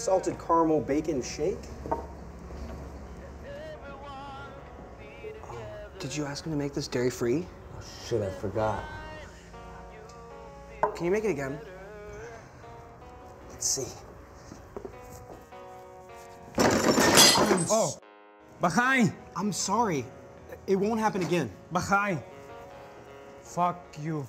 salted caramel bacon shake. Oh, did you ask him to make this dairy free? Oh, shit, I forgot. Can you make it again? Let's see. Oh, Bahay! I'm sorry. It won't happen again. Bahay! Fuck you.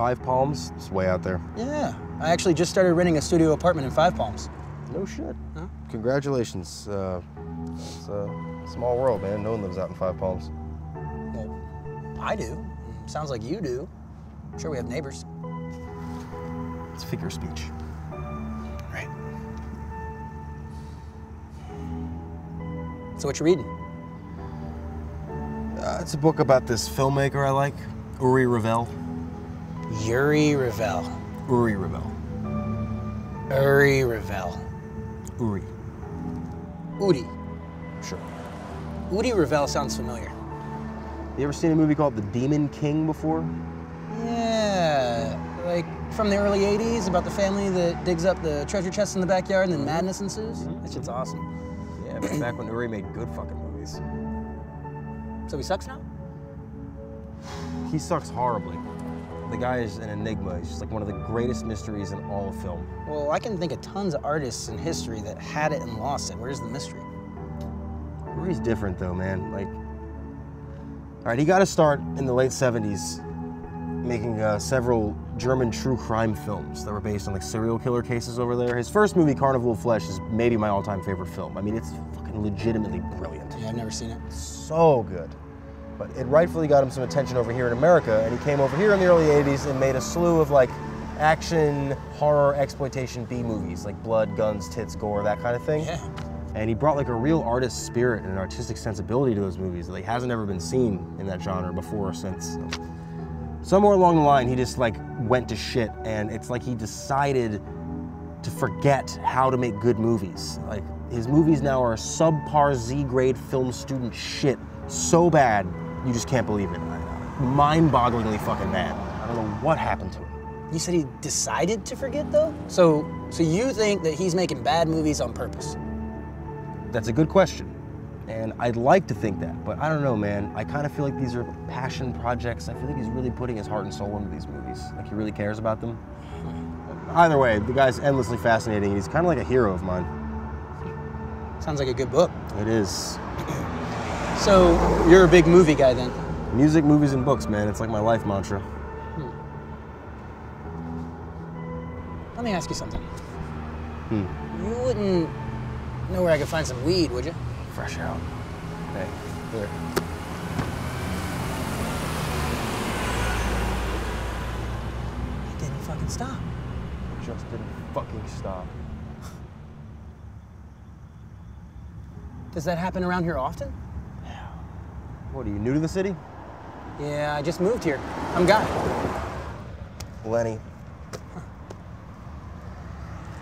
Five Palms, it's way out there. Yeah, I actually just started renting a studio apartment in Five Palms. No shit. Congratulations. Uh, it's a small world, man. No one lives out in Five Palms. Well, I do. Sounds like you do. I'm sure we have neighbors. It's figure of speech. Right. So what you reading? Uh, it's a book about this filmmaker I like, Uri Ravel. Yuri Ravel. Uri Ravel. Uri Ravel. Uri. Udi. Sure. Udi Ravel sounds familiar. You ever seen a movie called The Demon King before? Yeah, like from the early 80s about the family that digs up the treasure chest in the backyard and then madness ensues? Mm-hmm. That shit's awesome. Yeah, but back when Uri made good fucking movies. So he sucks now? He sucks horribly. The guy is an enigma. He's just like one of the greatest mysteries in all of film. Well, I can think of tons of artists in history that had it and lost it. Where's the mystery? Uri's different though, man. Like, all right, he got to start in the late 70s making uh, several German true crime films that were based on like serial killer cases over there. His first movie, Carnival of Flesh, is maybe my all-time favorite film. I mean, it's fucking legitimately brilliant. Yeah, I've never seen it. So good. But it rightfully got him some attention over here in America, and he came over here in the early 80s and made a slew of like action, horror, exploitation B movies, like blood, guns, tits, gore, that kind of thing. Yeah. And he brought like a real artist spirit and an artistic sensibility to those movies that like, hasn't ever been seen in that genre before or since. So, somewhere along the line, he just like went to shit, and it's like he decided to forget how to make good movies. Like his movies now are subpar Z grade film student shit so bad you just can't believe it. Mind-bogglingly fucking bad. I don't know what happened to him. You said he decided to forget though? So so you think that he's making bad movies on purpose? That's a good question. And I'd like to think that, but I don't know, man. I kind of feel like these are passion projects. I feel like he's really putting his heart and soul into these movies. Like he really cares about them. Either way, the guy's endlessly fascinating. He's kind of like a hero of mine. Sounds like a good book. It is. So you're a big movie guy then? Music, movies, and books, man. It's like my life mantra. Let me ask you something. Hmm. You wouldn't know where I could find some weed, would you? Fresh out. Hey, here. He didn't fucking stop. Just didn't fucking stop. Does that happen around here often? What, are you new to the city? Yeah, I just moved here. I'm Guy. Lenny.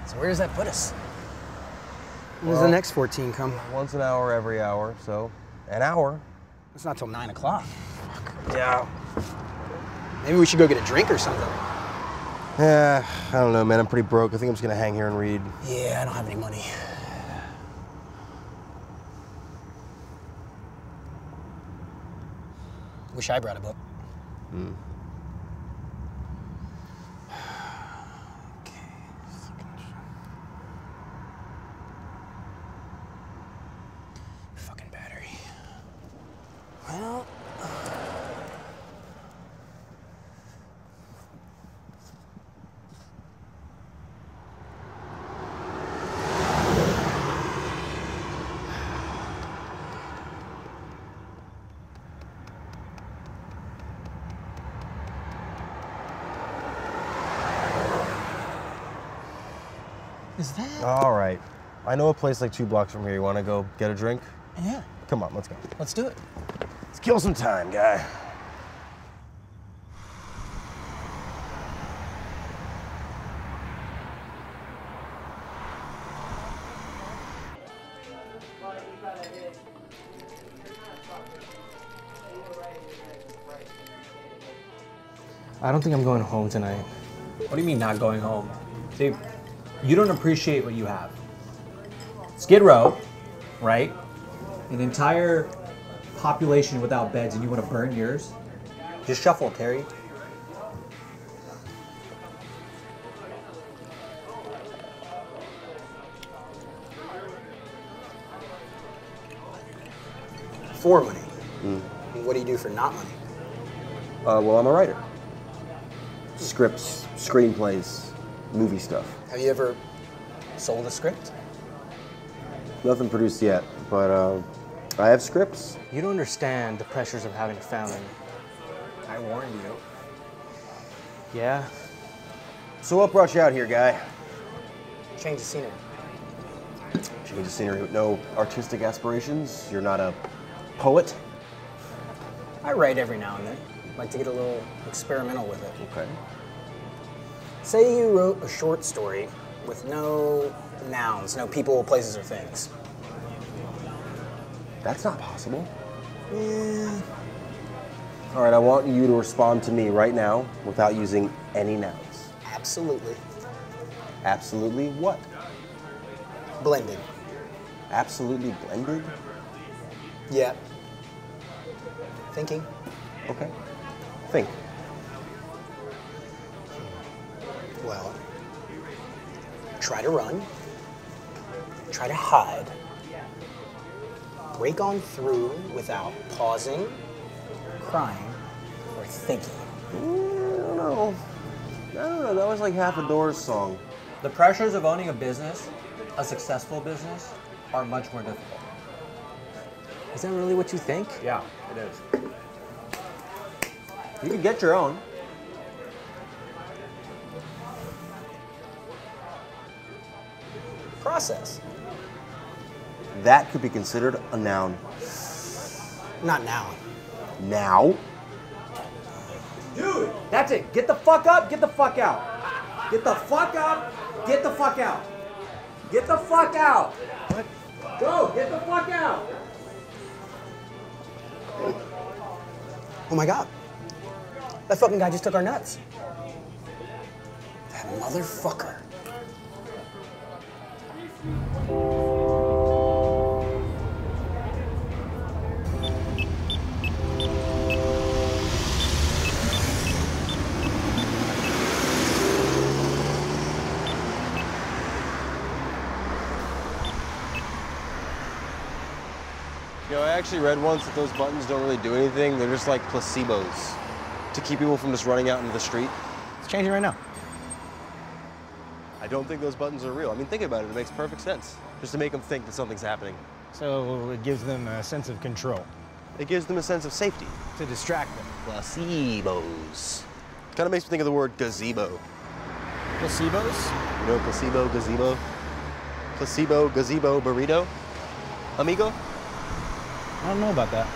So where does that put us? When does the next 14 come? Once an hour every hour, so an hour. It's not till 9 o'clock. Yeah. Maybe we should go get a drink or something. Yeah, I don't know, man. I'm pretty broke. I think I'm just gonna hang here and read. Yeah, I don't have any money. Wish I brought a book. Fucking battery. Well. Is that? All right. I know a place like two blocks from here. You wanna go get a drink? Yeah, Come on, let's go. let's do it. Let's kill some time, guy. I don't think I'm going home tonight. What do you mean not going home? You don't appreciate what you have. Skid Row, right? An entire population without beds, and you want to burn yours? Just shuffle, Terry. For money. And what do you do for not money? Uh, well, I'm a writer. Scripts, screenplays, movie stuff. Have you ever sold a script? Nothing produced yet, but uh, I have scripts. You don't understand the pressures of having a family. I warned you. Yeah? So what brought you out here, guy? Change the scenery. Change the scenery with no artistic aspirations? You're not a poet? I write every now and then. Like to get a little experimental with it. Okay. Say you wrote a short story with no nouns, no people, places, or things. That's not possible. All right, I want you to respond to me right now without using any nouns. Absolutely. Absolutely what? Blended. Absolutely blended? Yeah. Thinking. Okay. Think. Well, try to run. Try to hide. Break on through without pausing, crying, or thinking. I don't know. I don't know. That was like half a Doors song. The pressures of owning a business, a successful business, are much more difficult. Is that really what you think? Yeah, it is. You can get your own. Process. That could be considered a noun. Not now. Now? Dude, that's it. Get the fuck up, get the fuck out. Get the fuck up, get the fuck out. Get the fuck out. What? Go, get the fuck out. Oh my god. That fucking guy just took our nuts. That motherfucker. Actually read once that those buttons don't really do anything. They're just like placebos to keep people from just running out into the street. It's changing right now. I don't think those buttons are real. I mean, think about it. It makes perfect sense. Just to make them think that something's happening. So it gives them a sense of control It gives them a sense of safety. to distract them. Placebos. Kind of makes me think of the word gazebo. Placebos? You know, placebo, gazebo? Placebo, gazebo, burrito? Amigo? I don't know about that.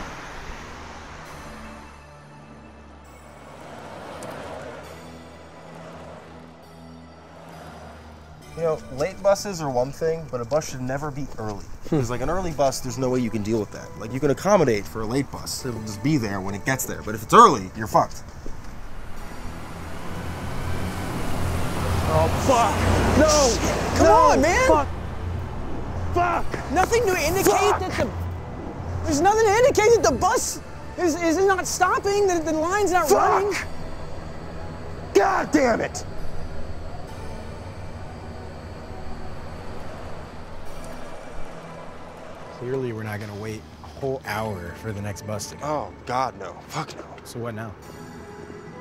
You know, late buses are one thing, but a bus should never be early. Hmm. Because like an early bus, there's no way you can deal with that. Like you can accommodate for a late bus. It'll just be there when it gets there. But if it's early, you're fucked. Oh, fuck! No! Shit. Come on, man! Fuck! Fuck! Nothing to indicate that the. There's nothing to indicate that the bus is, is not stopping, that the line's not running. God damn it! Clearly, we're not gonna wait a whole hour for the next bus to go. Oh, God, no. Fuck no. So what now?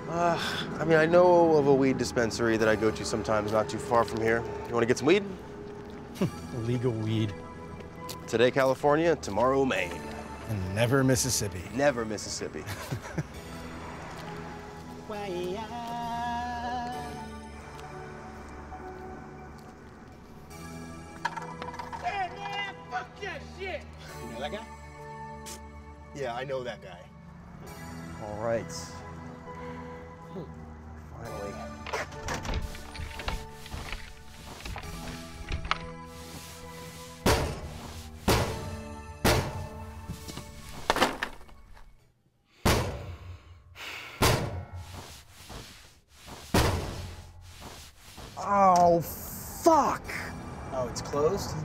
Uh, I mean, I know of a weed dispensary that I go to sometimes not too far from here. You want to get some weed? Illegal weed Today, California, tomorrow, Maine. And never Mississippi. Never Mississippi. You know that guy? Yeah, I know that guy. All right.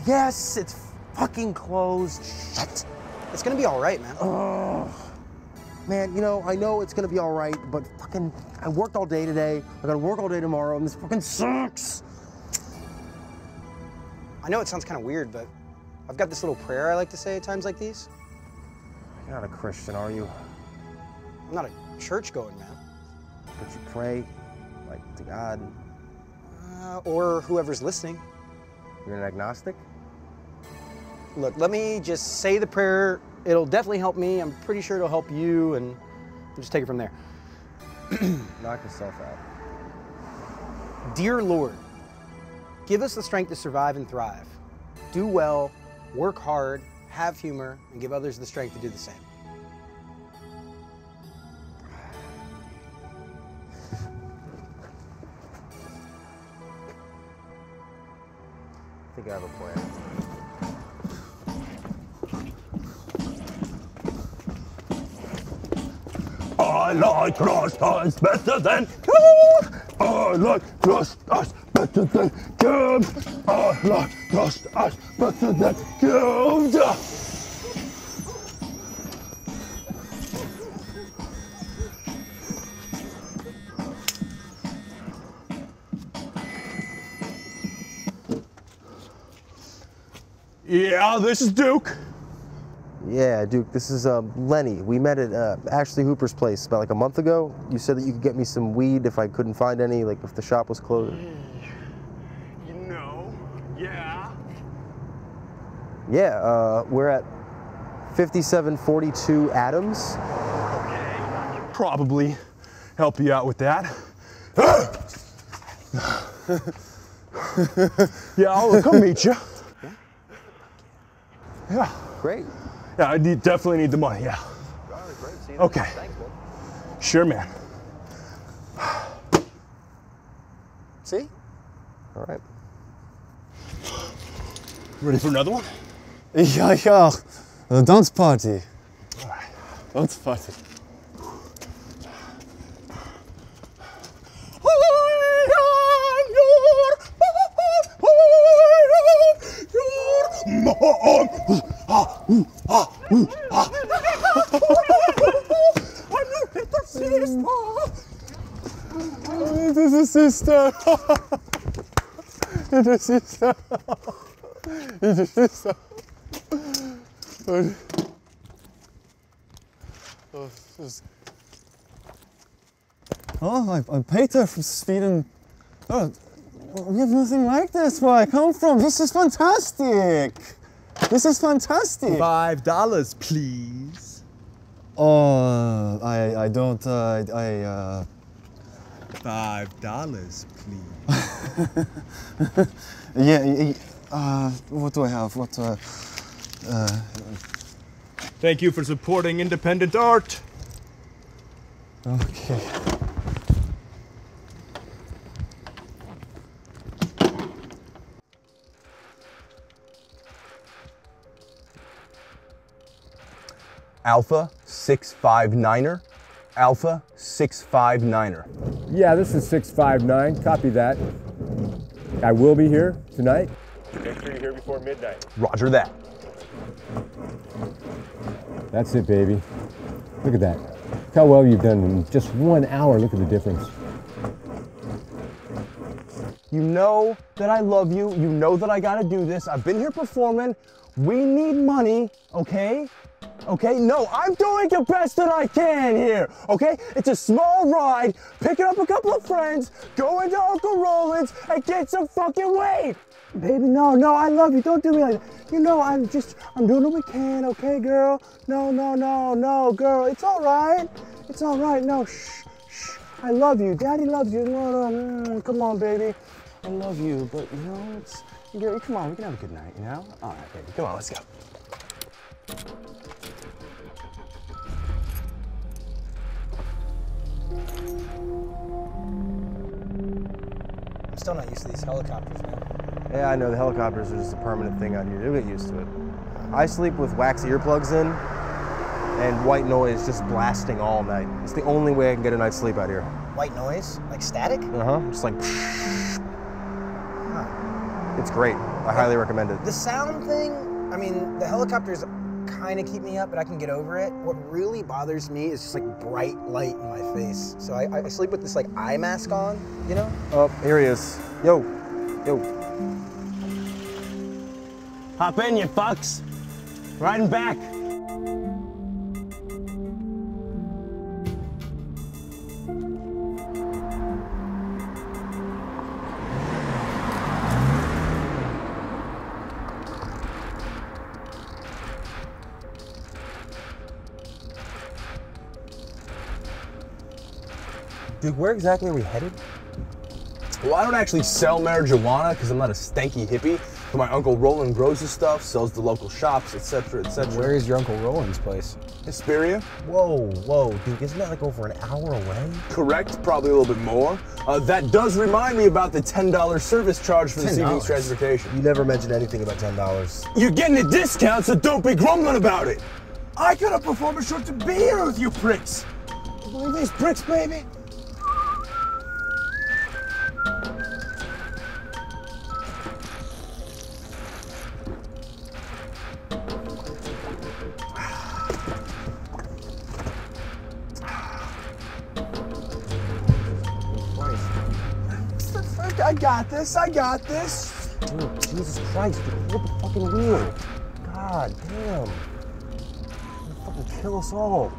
Yes, it's fucking closed. Shit. It's gonna be all right, man. Oh, man, you know, I know it's gonna be all right, but fucking, I worked all day today. I gotta work all day tomorrow, and this fucking sucks. I know it sounds kind of weird, but I've got this little prayer I like to say at times like these. You're not a Christian, are you? I'm not a church going man. But you pray, like, to God. Uh, or whoever's listening. You're an agnostic? Look, let me just say the prayer. It'll definitely help me. I'm pretty sure it'll help you, and we'll just take it from there. Knock yourself out. Dear Lord, give us the strength to survive and thrive. Do well, work hard, have humor, and give others the strength to do the same. I think I have a plan. Like ice better than cube. I like ice better than cube. I like ice better than cube. Yeah, this is Duke. Yeah, Duke, this is um, Lenny. We met at uh, Ashley Hooper's place about like a month ago. You said that you could get me some weed if I couldn't find any, like if the shop was closed. You know, yeah. Yeah, uh, we're at 5742 Adams. Probably help you out with that. yeah, I'll come meet you. Yeah, Great. Yeah, I need, definitely need the money. Yeah. Okay. Sure, man. See? All right. Ready for another one? Yeah, yeah. The Dance party. All right. Dance party. sister. It is a sister. It is a sister. It is a sister. Oh, Oh, I, I'm Peter from Sweden. Oh, we have nothing like this where I come from. This is fantastic. This is fantastic. Five dollars, please. Oh, I, I don't, uh, I, I, uh, Five dollars, please. yeah, y- y- uh, what do I have? What, uh, uh, Thank you for supporting independent art. okay. Alpha 659er. Alpha 659er. Yeah, this is 659. Copy that. I will be here tonight. Make sure you're here before midnight. Roger that. That's it, baby. Look at that. Look how well you've done in just one hour. Look at the difference. You know that I love you. You know that I gotta do this. I've been here performing. We need money, okay? Okay, no, I'm doing the best that I can here, okay? It's a small ride, picking up a couple of friends, going to Uncle Roland's, and get some fucking weight. Baby, no, no, I love you. Don't do me like that. You know, I'm just, I'm doing what we can, okay, girl? No, no, no, no, girl. It's all right. It's all right. No, shh, shh. I love you. Daddy loves you. No, no, mm, come on, baby. I love you, but you know, it's, girl, come on, we can have a good night, you know? All right, baby, come on, let's go. I'm still not used to these helicopters, man. Yeah, I know the helicopters are just a permanent thing out here. You'll get used to it. I sleep with wax earplugs in and white noise just blasting all night. It's the only way I can get a night's sleep out here. White noise? Like static? Uh huh. Just like. It's great. I highly recommend it. The sound thing, I mean, the helicopters kind of keep me up, but I can get over it. What really bothers me is just like bright light in my face. So I, I sleep with this like eye mask on, you know? Oh, here he is. Yo, yo. Hop in, you fucks. Riding back. Dude, where exactly are we headed? Well, I don't actually sell marijuana because I'm not a stanky hippie. But my uncle Roland grows the stuff, sells the local shops, etc., etc. Where is your Uncle Roland's place? Hesperia? Whoa, whoa, dude, isn't that like over an hour away? Correct, probably a little bit more. Uh, that does remind me about the $10 service charge for this evening's $10? transportation. You never mentioned anything about $10. You're getting a discount, so don't be grumbling about it. I could have performed a show to be here with you pricks. You believe these pricks, baby? This. I got this. Dude, Jesus Christ, dude, hold the fucking wheel. God damn. You'll fucking kill us all.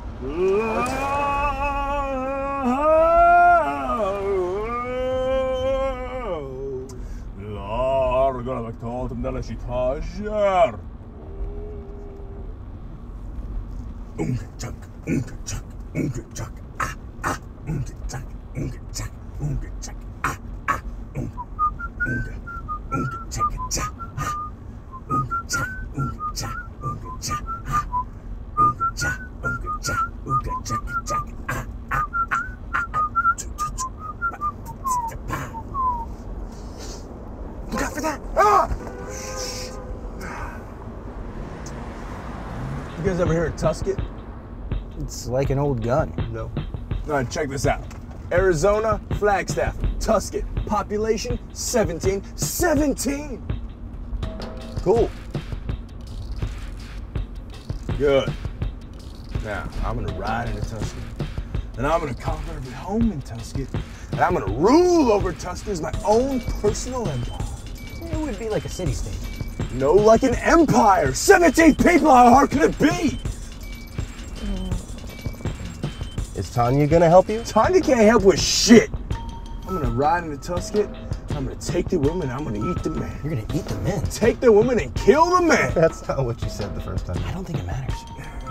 Larga la totem della città. Unga chuck, unga chuck, unga chuck, like an old gun. No. All right, check this out. Arizona, Flagstaff, Tusket, population 17. 17! Cool. Good. Now, I'm gonna ride into Tusket. and I'm gonna conquer every home in Tuscan, and I'm gonna rule over Tuscan as my own personal empire. It would be like a city state. No, like an empire. 17 people, how hard could it be? Tanya gonna help you? Tanya can't help with shit. I'm gonna ride into Tuscan. I'm gonna take the woman. I'm gonna eat the man. You're gonna eat the men. Take the woman and kill the man. That's not what you said the first time. I don't think it matters.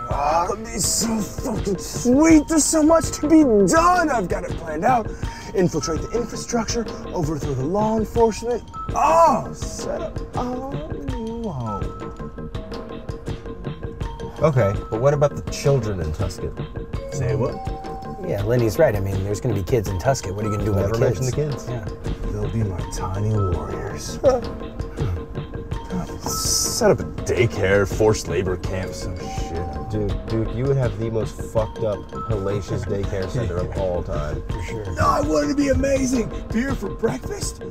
Oh, that'd be so fucking sweet. There's so much to be done. I've got it planned out. Infiltrate the infrastructure, overthrow the law enforcement. Oh, set up all you want. Okay, but what about the children in Tuscan? Say what? Yeah, Lindy's right. I mean, there's gonna be kids in Tuscan. What are you gonna do Never with the kids? mention the kids. Yeah. They'll be my tiny warriors. Set up a daycare, forced labor camp, some shit. Dude, Duke, you would have the most fucked up, hellacious daycare center of all time. For sure. No, I want it to be amazing. Beer for breakfast,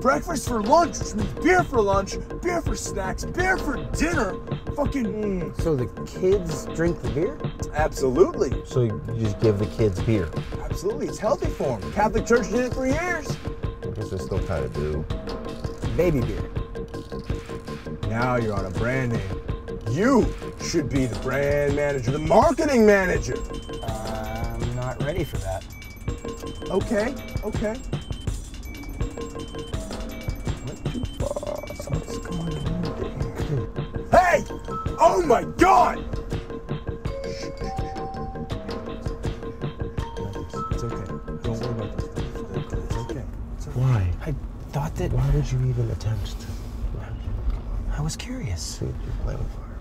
breakfast for lunch, which means beer for lunch, beer for snacks, beer for dinner. Fucking So the kids drink the beer? absolutely, So you just give the kids beer. absolutely. It's healthy for them. Catholic Church did it for years. I guess they still kind of do. Baby beer. Now you're on a brand name. You should be the brand manager, the marketing manager. I'm not ready for that. Okay, okay. Hey! Oh my god! It's okay. Don't worry about this. It's okay. It's okay. Why? I thought that Why would you even attempt to? I was curious. Dude, you're playing with fire.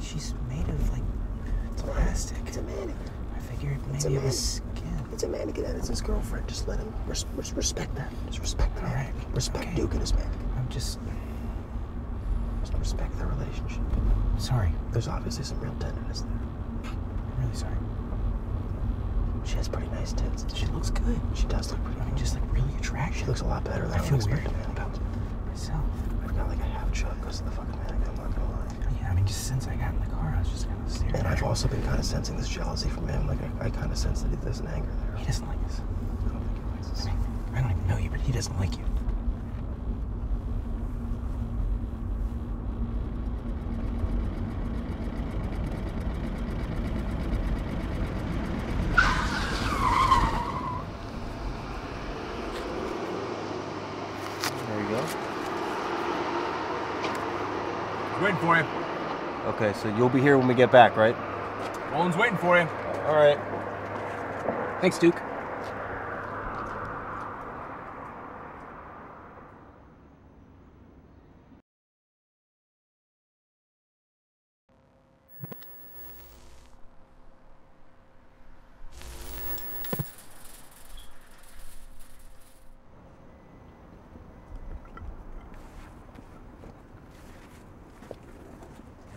She's made of like plastic. It's a mannequin. I figured It's a maybe it was skin. It's a mannequin and it's his girlfriend. Just let him res- res- respect that. Just respect that. All right. Respect Okay. Duke and his mannequin. I'm just Just respect their relationship. sorry. There's obviously some real tenderness there. I'm really sorry. She has pretty nice tits. She looks good. She does look pretty. I mean, just like really attractive. She looks a lot better than I I, feel weird about. myself. I've got like a half chub because of the fucking mannequin. I'm not gonna lie. Yeah, I mean, just since I got in the car, I was just kind of staring. And I've also been kind of sensing this jealousy from him. Like I, I kind of sense that there's an anger there. He doesn't like us. I don't think he likes us. I mean, I don't even know you, but he doesn't like you. There you go. Waiting for you. Okay, so you'll be here when we get back, right? Roland's waiting for you. All right. Thanks, Duke.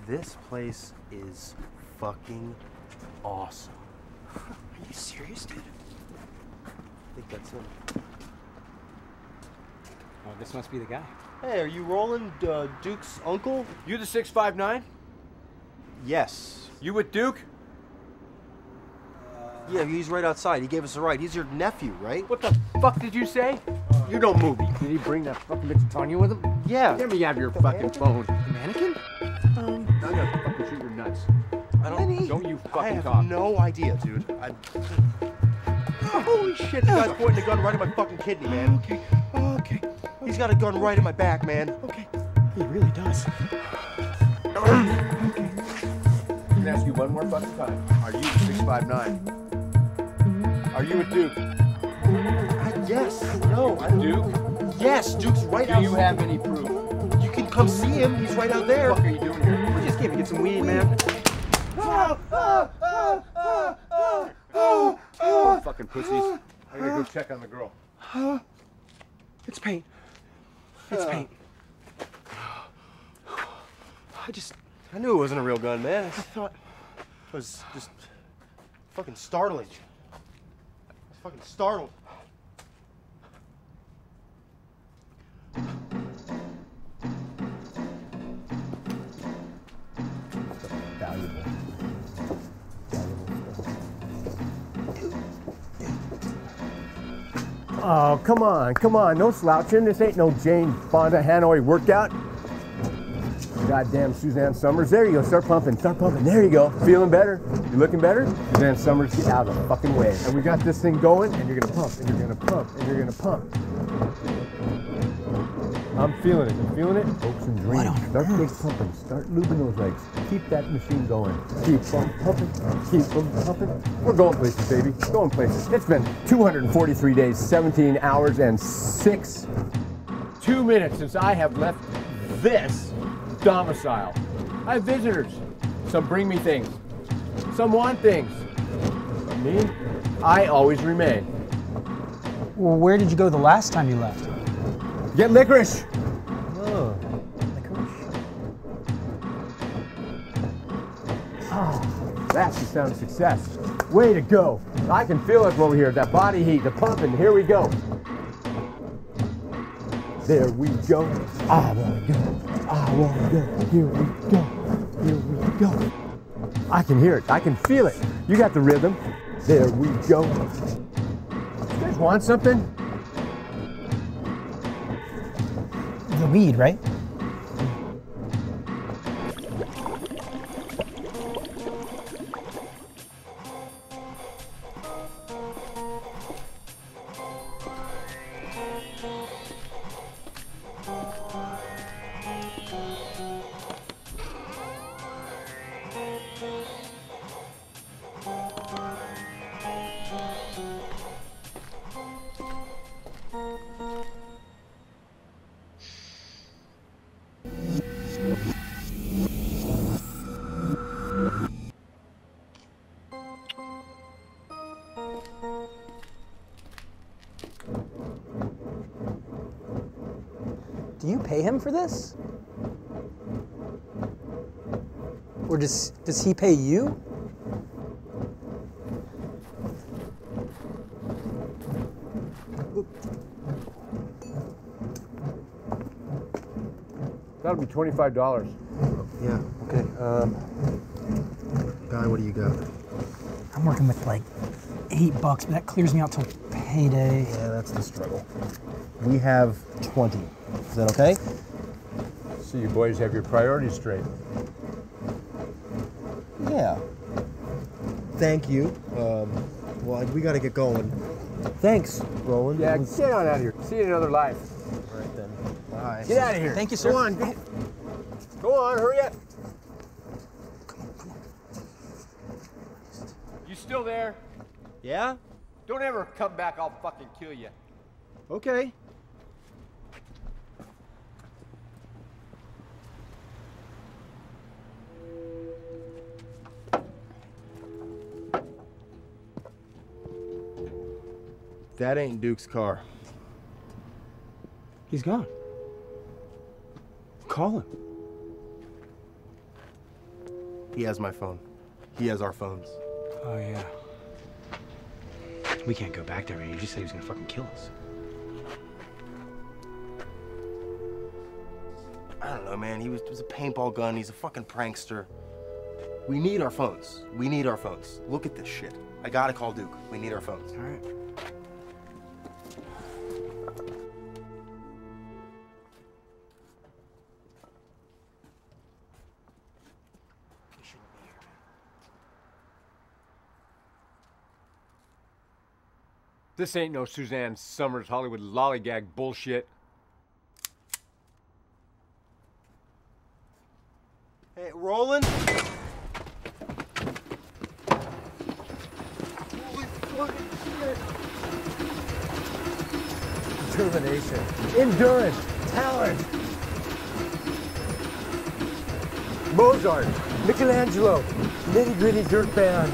This place is fucking awesome. Are you serious, dude? I think that's him. Oh, this must be the guy. Hey, are you Roland uh, Duke's uncle? You the 659? Yes. You with Duke? Yeah, he's right outside. He gave us a ride. He's your nephew, right? What the fuck did you say? You don't move. Did he bring that fucking bitch Tanya with him? Yeah. Let me have your fucking phone. Mannequin? Don't. Don't I have talk. no idea, dude. I... Holy shit! The guy's pointing a gun right at my fucking kidney, man. Okay. Okay. He's got a gun right at my back, man. Okay. He really does. okay. I'm gonna ask you one more fucking time. Are you 659? Are you a Duke? I, yes. No. I, Duke? yes, Duke's right Do out. Do you have any proof? You can come see him. He's right out What there. the fuck are you doing here? We're just came to get some weed, man. Fucking pussies. I gotta go check on the girl. It's paint. It's paint. I just I knew it wasn't a real gun, man. I thought It was just fucking startling. I was fucking startled. Oh, come on, come on. No slouching. This ain't no Jane Fonda Hanoi workout. Goddamn Suzanne Somers. There you go. Start pumping. Start pumping. There you go. Feeling better? You looking better? Suzanne Somers, get out of the fucking way. And we got this thing going, and you're gonna pump, and you're gonna pump, and you're gonna pump. I'm feeling it. You feeling it? Hopes and dreams. Start big pumping. Start lubing those legs. Keep that machine going. Keep them pumping. Keep them pumping. We're going places, baby. Going places. It's been 243 days, 17 hours, and six, two minutes since I have left this domicile. I have visitors. Some bring me things. Some want things. Me, I always remain. Well, where did you go the last time you left? Get licorice. Oh, that's the sound of success. Way to go. I can feel it from over here. That body heat, the pumping. Here we go. There we go. I wanna go. I wanna go. Here we go. Here we go. I can hear it. I can feel it. You got the rhythm. There we go. You guys want something? Weed, right? For this? Or does does he pay you? That'll be twenty-five dollars. Yeah, okay. Um, guy, what do you got? I'm working with like eight bucks, but that clears me out till payday. Yeah, that's the struggle. We have 20. Is that okay? So you boys have your priorities straight. Yeah. Thank you. Um, well, we got to get going. Thanks, Roland. Yeah, was- get on out of here. See you in another life. All right then. Bye. Get out of here. Thank you, sir. Go on. Go, go on, hurry up. You still there? Yeah? Don't ever come back, I'll fucking kill you. Okay. That ain't Duke's car. He's gone. Call him. He has my phone. He has our phones. Oh, yeah. We can't go back there, man. You just said he was gonna fucking kill us. I don't know, man. He was, was a paintball gun. He's a fucking prankster. We need our phones. We need our phones. Look at this shit. I gotta call Duke. We need our phones. All right. This ain't no Suzanne Somers Hollywood lollygag bullshit. Hey, Roland? Determination, endurance, talent. Mozart, Michelangelo, nitty gritty dirt band.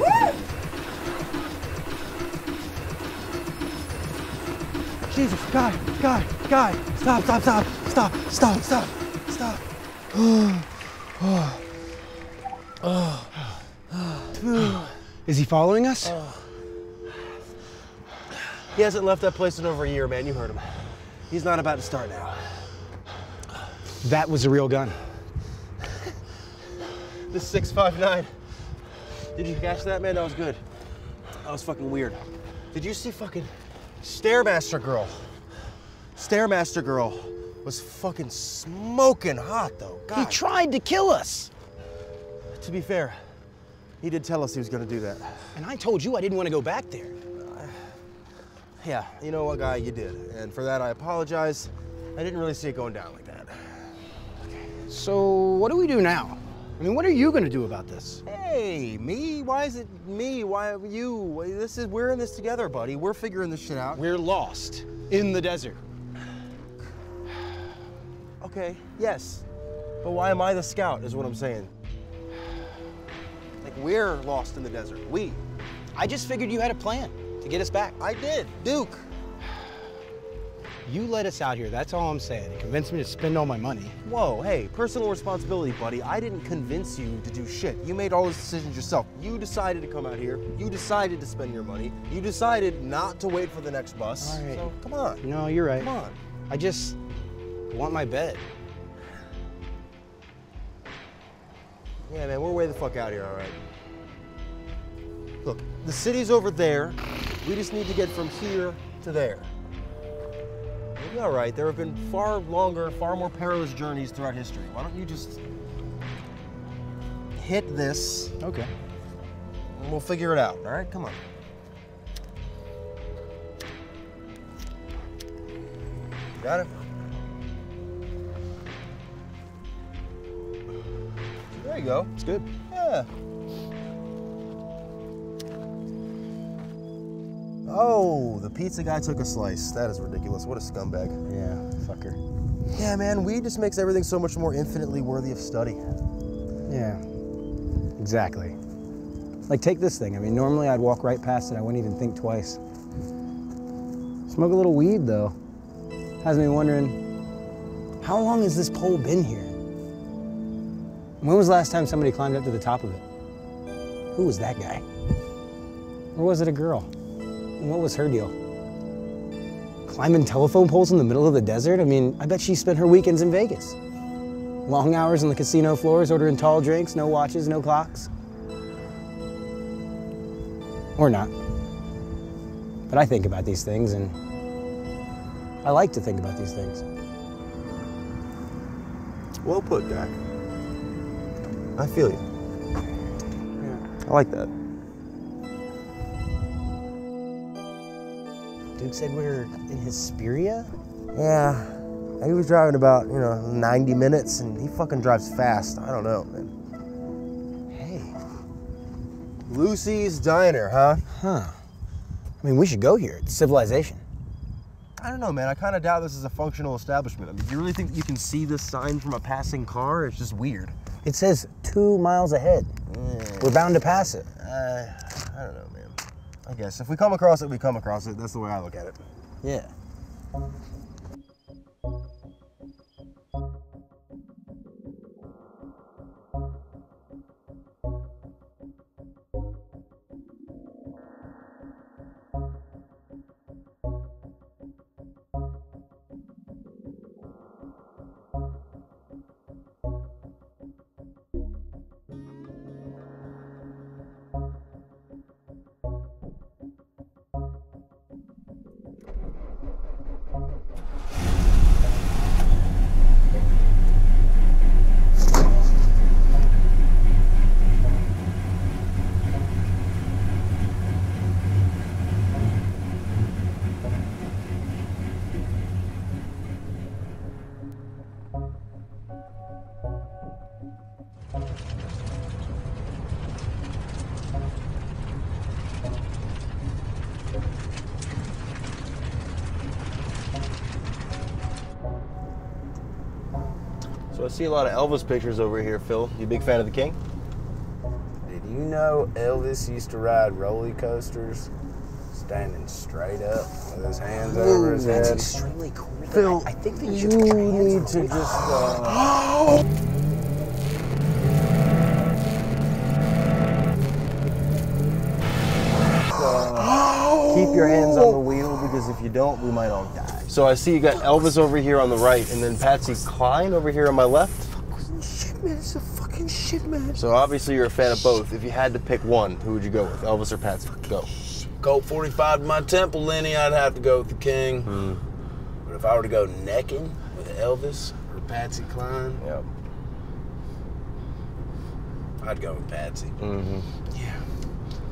Jesus, guy, guy, guy, stop, stop, stop, stop, stop, stop, stop. Is he following us? He hasn't left that place in over a year, man. You heard him. He's not about to start now. That was a real gun. This 659. Did you catch that, man? That was good. That was fucking weird. Did you see fucking Stairmaster girl. Stairmaster girl was fucking smoking hot though. He tried to kill us. To be fair, he did tell us he was gonna do that. And I told you I didn't want to go back there. Yeah, you know what, guy, you did. And for that, I apologize. I didn't really see it going down like that. Okay. So what do we do now? I mean, what are you going to do about this? Hey, me? Why is it me? Why you? This is we're in this together, buddy. We're figuring this shit out. We're lost in the desert. Okay, yes. But why am I the scout, is what I'm saying. Like, we're lost in the desert. We. I just figured you had a plan to get us back. I did. Duke. You let us out here, that's all I'm saying. You convinced me to spend all my money. Whoa, hey, personal responsibility, buddy. I didn't convince you to do shit. You made all those decisions yourself. You decided to come out here. You decided to spend your money. You decided not to wait for the next bus. All right. So, come on. No, you're right. Come on. I just want my bed. Yeah, man, we're way the fuck out here, all right? Look, the city's over there. We just need to get from here to there. All right. There have been far longer, far more perilous journeys throughout history. Why don't you just hit this? Okay. And we'll figure it out, all right? Come on. Got it? There you go. It's good. Yeah. Oh, the pizza guy took a slice. That is ridiculous. What a scumbag. Yeah, fucker. Yeah, man, weed just makes everything so much more infinitely worthy of study. Yeah, exactly. Like, take this thing. I mean, normally I'd walk right past it, I wouldn't even think twice. Smoke a little weed, though. Has me wondering how long has this pole been here? When was the last time somebody climbed up to the top of it? Who was that guy? Or was it a girl? What was her deal? Climbing telephone poles in the middle of the desert? I mean, I bet she spent her weekends in Vegas. Long hours on the casino floors, ordering tall drinks, no watches, no clocks. Or not. But I think about these things, and I like to think about these things. Well put, guy. I feel you. Yeah. I like that. Duke said we are in Hesperia? Yeah. He was driving about, you know, 90 minutes and he fucking drives fast. I don't know, man. Hey. Lucy's Diner, huh? Huh. I mean, we should go here. It's civilization. I don't know, man. I kind of doubt this is a functional establishment. I mean, do you really think you can see this sign from a passing car? It's just weird. It says two miles ahead. We're bound to pass it. Uh, I don't know, man. I guess if we come across it, we come across it. That's the way I look at it. Yeah. I see a lot of Elvis pictures over here, Phil. You a big fan of the King? Did you know Elvis used to ride roller coasters standing straight up with his hands over his that's head? extremely cool. Phil, I think that you you should put need to just. Uh, uh, keep your hands on the wheel because if you don't, we might all die. So I see you got Elvis over here on the right and then Patsy Cline over here on my left. Shit, man, it's a fucking shit, man. So obviously you're a fan of both. If you had to pick one, who would you go with, Elvis or Patsy? Go. Colt 45 to my temple, Lenny, I'd have to go with the king. But if I were to go necking with Elvis or Patsy Cline, Yep. I'd go with Patsy. Mm-hmm. Yeah.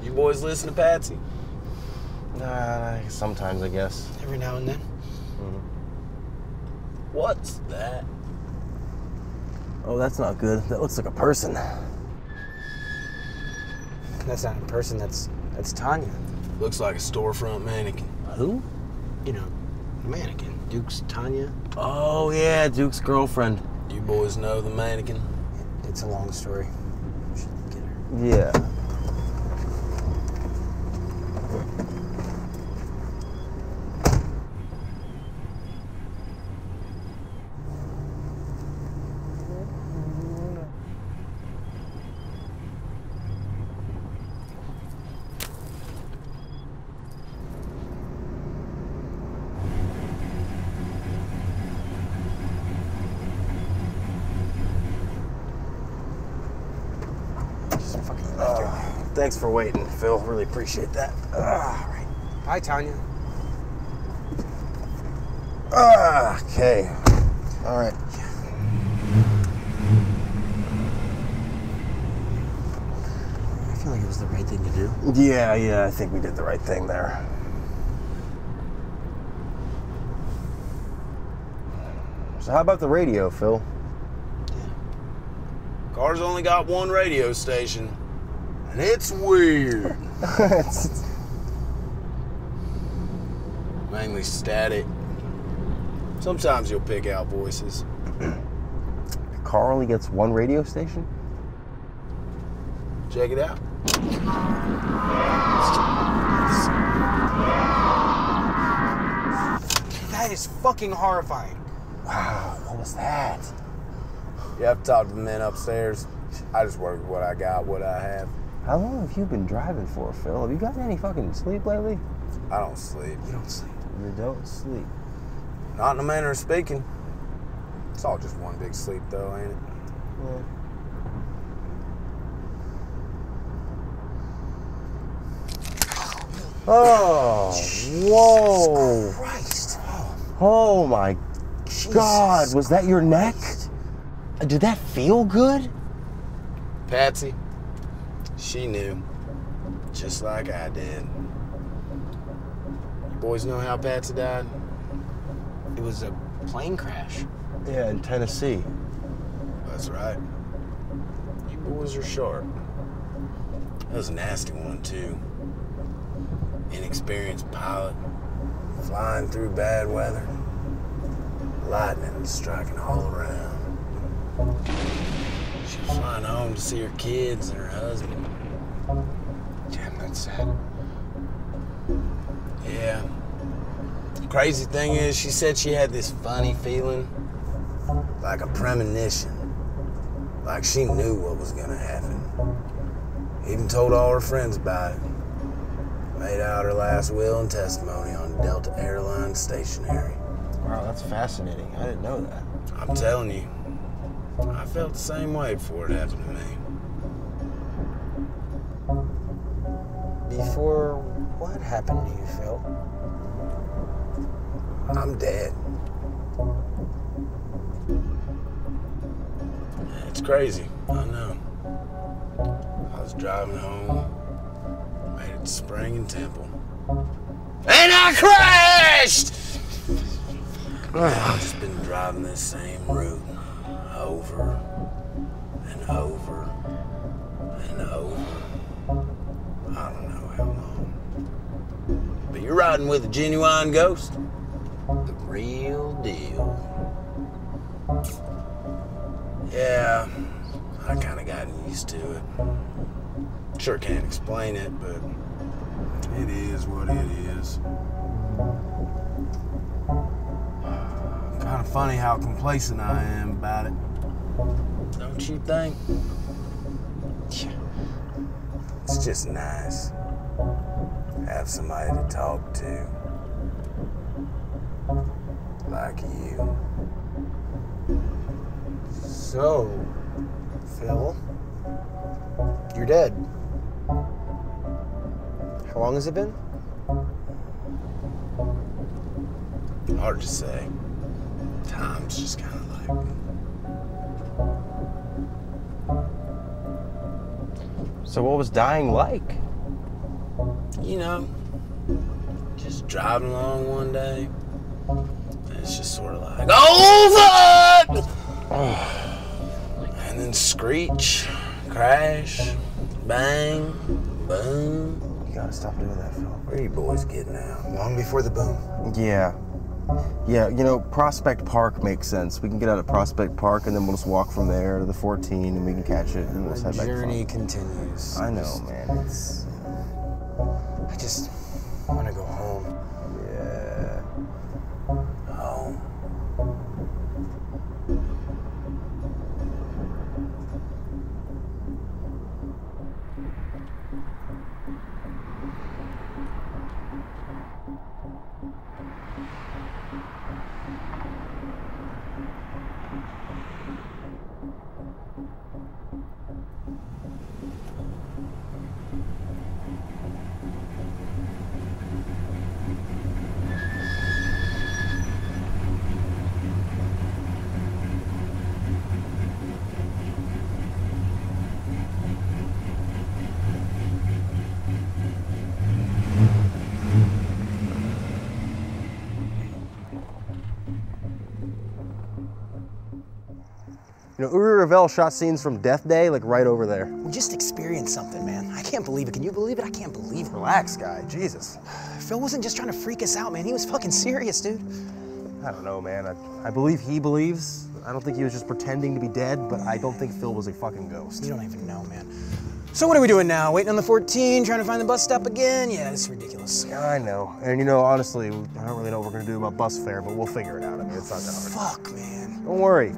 You boys listen to Patsy? Nah, sometimes I guess. Every now and then. Mm-hmm. What's that? Oh, that's not good. That looks like a person. That's not a person. That's that's Tanya. Looks like a storefront mannequin. Who? You know, mannequin. Duke's Tanya. Oh yeah, Duke's girlfriend. You boys know the mannequin? It's a long story. Yeah. Just fucking left her. Thanks for waiting, Phil. Really appreciate that. All right. Bye, Tanya. Ah, okay. All right. I feel like it was the right thing to do. Yeah, yeah, I think we did the right thing there. So how about the radio, Phil? Car's only got one radio station, and it's weird. It's- Mainly static. Sometimes you'll pick out voices. The car only gets one radio station? Check it out. That is fucking horrifying. Wow, what was that? You have to talk to the men upstairs. I just work with what I got, what I have. How long have you been driving for, Phil? Have you gotten any fucking sleep lately? I don't sleep. You don't sleep. You don't sleep. Not in a manner of speaking. It's all just one big sleep, though, ain't it? Oh, whoa. Christ. Oh my God, was that your neck? Did that feel good? Patsy, she knew. Just like I did. You boys know how Patsy died? It was a plane crash. Yeah, in Tennessee. That's right. You boys are sharp. That was a nasty one, too. Inexperienced pilot, flying through bad weather, lightning striking all around. She was flying home to see her kids and her husband. Damn, that's sad. Yeah. Crazy thing is, she said she had this funny feeling, like a premonition, like she knew what was gonna happen. Even told all her friends about it. Made out her last will and testimony on Delta Airlines stationery. Wow, that's fascinating. I didn't know that. I'm telling you, I felt the same way before it happened to me. Before what happened to you, Phil? I'm dead. It's crazy, I know. I was driving home, made it to Spring and Temple, and I crashed! I've just been driving this same route over and over riding with a genuine ghost. The real deal. Yeah, I kind of gotten used to it. Sure can't explain it, but it is what it is. Kind of funny how complacent I am about it. Don't you think? It's just nice have somebody to talk to. Like you. So, Phil, you're dead. How long has it been? Hard to say. Time's just kind of like. So, what was dying like? You know, just driving along one day. And it's just sort of like, oh fuck! and then screech, crash, bang, boom. You gotta stop doing that, Phil. Where are you boys getting out? Long before the boom. Yeah. Yeah, you know, Prospect Park makes sense. We can get out of Prospect Park and then we'll just walk from there to the 14 and we can catch it and we'll just The head back. to journey continues. I know, man. It's I just know, Uri Ravel shot scenes from Death Day like right over there. We just experienced something, man. I can't believe it. Can you believe it? I can't believe it. Relax, guy. Jesus. Phil wasn't just trying to freak us out, man. He was fucking serious, dude. I don't know, man. I, I believe he believes. I don't think he was just pretending to be dead, but I don't think Phil was a fucking ghost. You don't even know, man. So what are we doing now? Waiting on the 14, trying to find the bus stop again? Yeah, it's ridiculous. Yeah, I know. And you know, honestly, I don't really know what we're gonna do about bus fare, but we'll figure it out. I mean, it's not that hard. Fuck, man. Don't worry.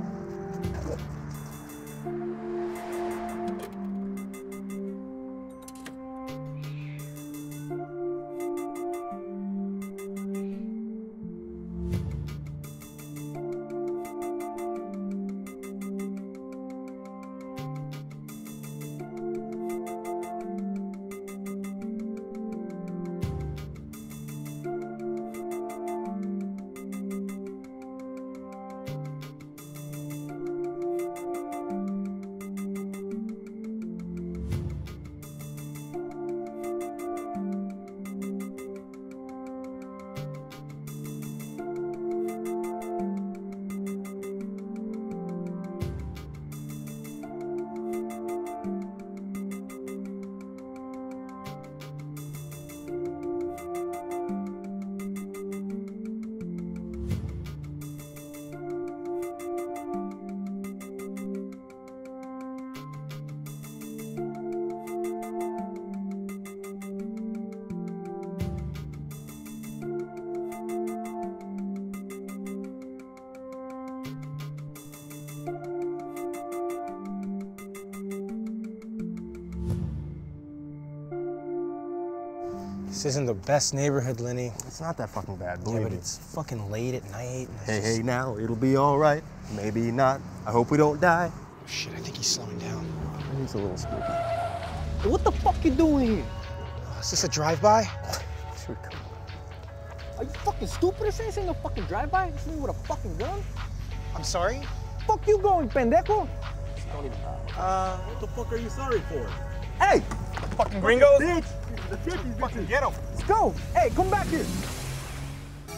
Best neighborhood, Lenny. It's not that fucking bad, Yeah, but me. it's fucking late at night. and Hey, just- hey, now it'll be all right. Maybe not. I hope we don't die. Oh, Shit, I think he's slowing down. He's a little spooky. What the fuck you doing here? Oh, is this a drive-by? Are you fucking stupid or something? This ain't no fucking drive-by. This nigga with a fucking gun. I'm sorry? Fuck you going, pendejo. Don't even... Uh, what the fuck are you sorry for? Hey, Fucking gringos? bitch. The fucking get him. Let's go. Hey, come back here. You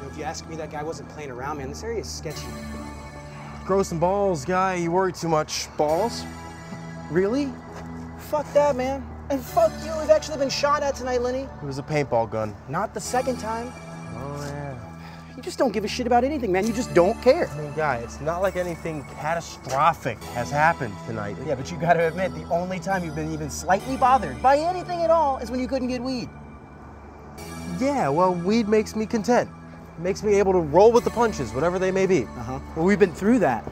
know, if you ask me, that guy wasn't playing around, man. This area is sketchy. Grow some balls, guy. You worry too much. Balls? Really? Fuck that, man. And fuck you. We've actually been shot at tonight, Lenny. It was a paintball gun. Not the second time. You just don't give a shit about anything, man. You just don't care. I mean, guy, it's not like anything catastrophic has happened tonight. Yeah, but you gotta admit, the only time you've been even slightly bothered by anything at all is when you couldn't get weed. Yeah, well, weed makes me content. It makes me able to roll with the punches, whatever they may be. Uh-huh. Well, we've been through that.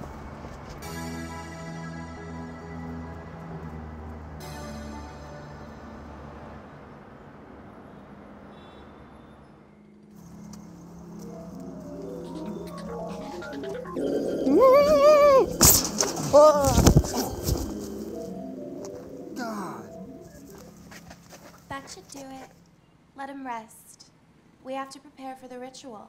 Have to prepare for the ritual.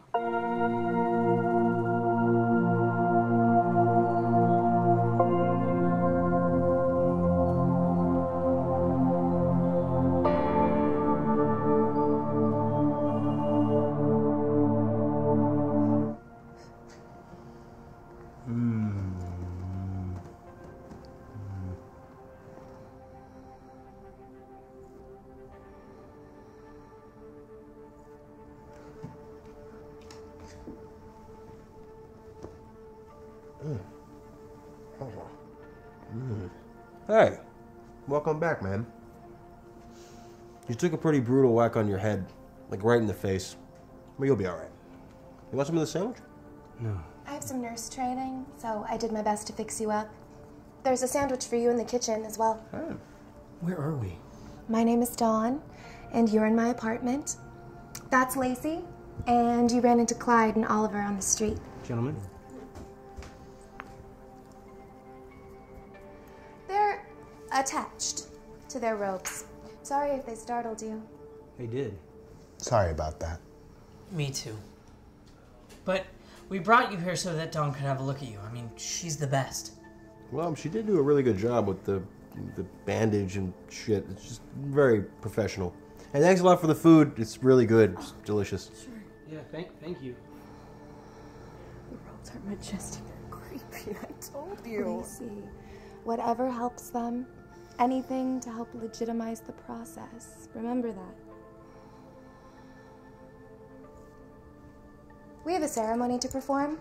Welcome back, man. You took a pretty brutal whack on your head, like right in the face. But you'll be all right. You want some of the sandwich? No. I have some nurse training, so I did my best to fix you up. There's a sandwich for you in the kitchen as well. Oh. Where are we? My name is Dawn, and you're in my apartment. That's Lacey, and you ran into Clyde and Oliver on the street. Gentlemen? Attached to their robes. Sorry if they startled you. They did. Sorry about that. Me too. But we brought you here so that Dawn could have a look at you. I mean, she's the best. Well, she did do a really good job with the the bandage and shit. It's just very professional. And thanks a lot for the food. It's really good. It's delicious. Yeah, thank, thank you. The robes are majestic and creepy. I told you. Lacey, whatever helps them, anything to help legitimize the process. Remember that. We have a ceremony to perform.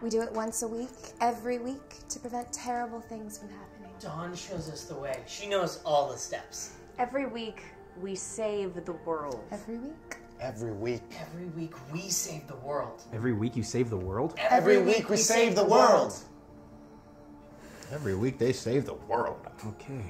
We do it once a week, every week, to prevent terrible things from happening. Dawn shows us the way. She knows all the steps. Every week, we save the world. Every week? Every week. Every week we save the world. Every week you save the world? Every week we save the world. Every week they save the world. Okay.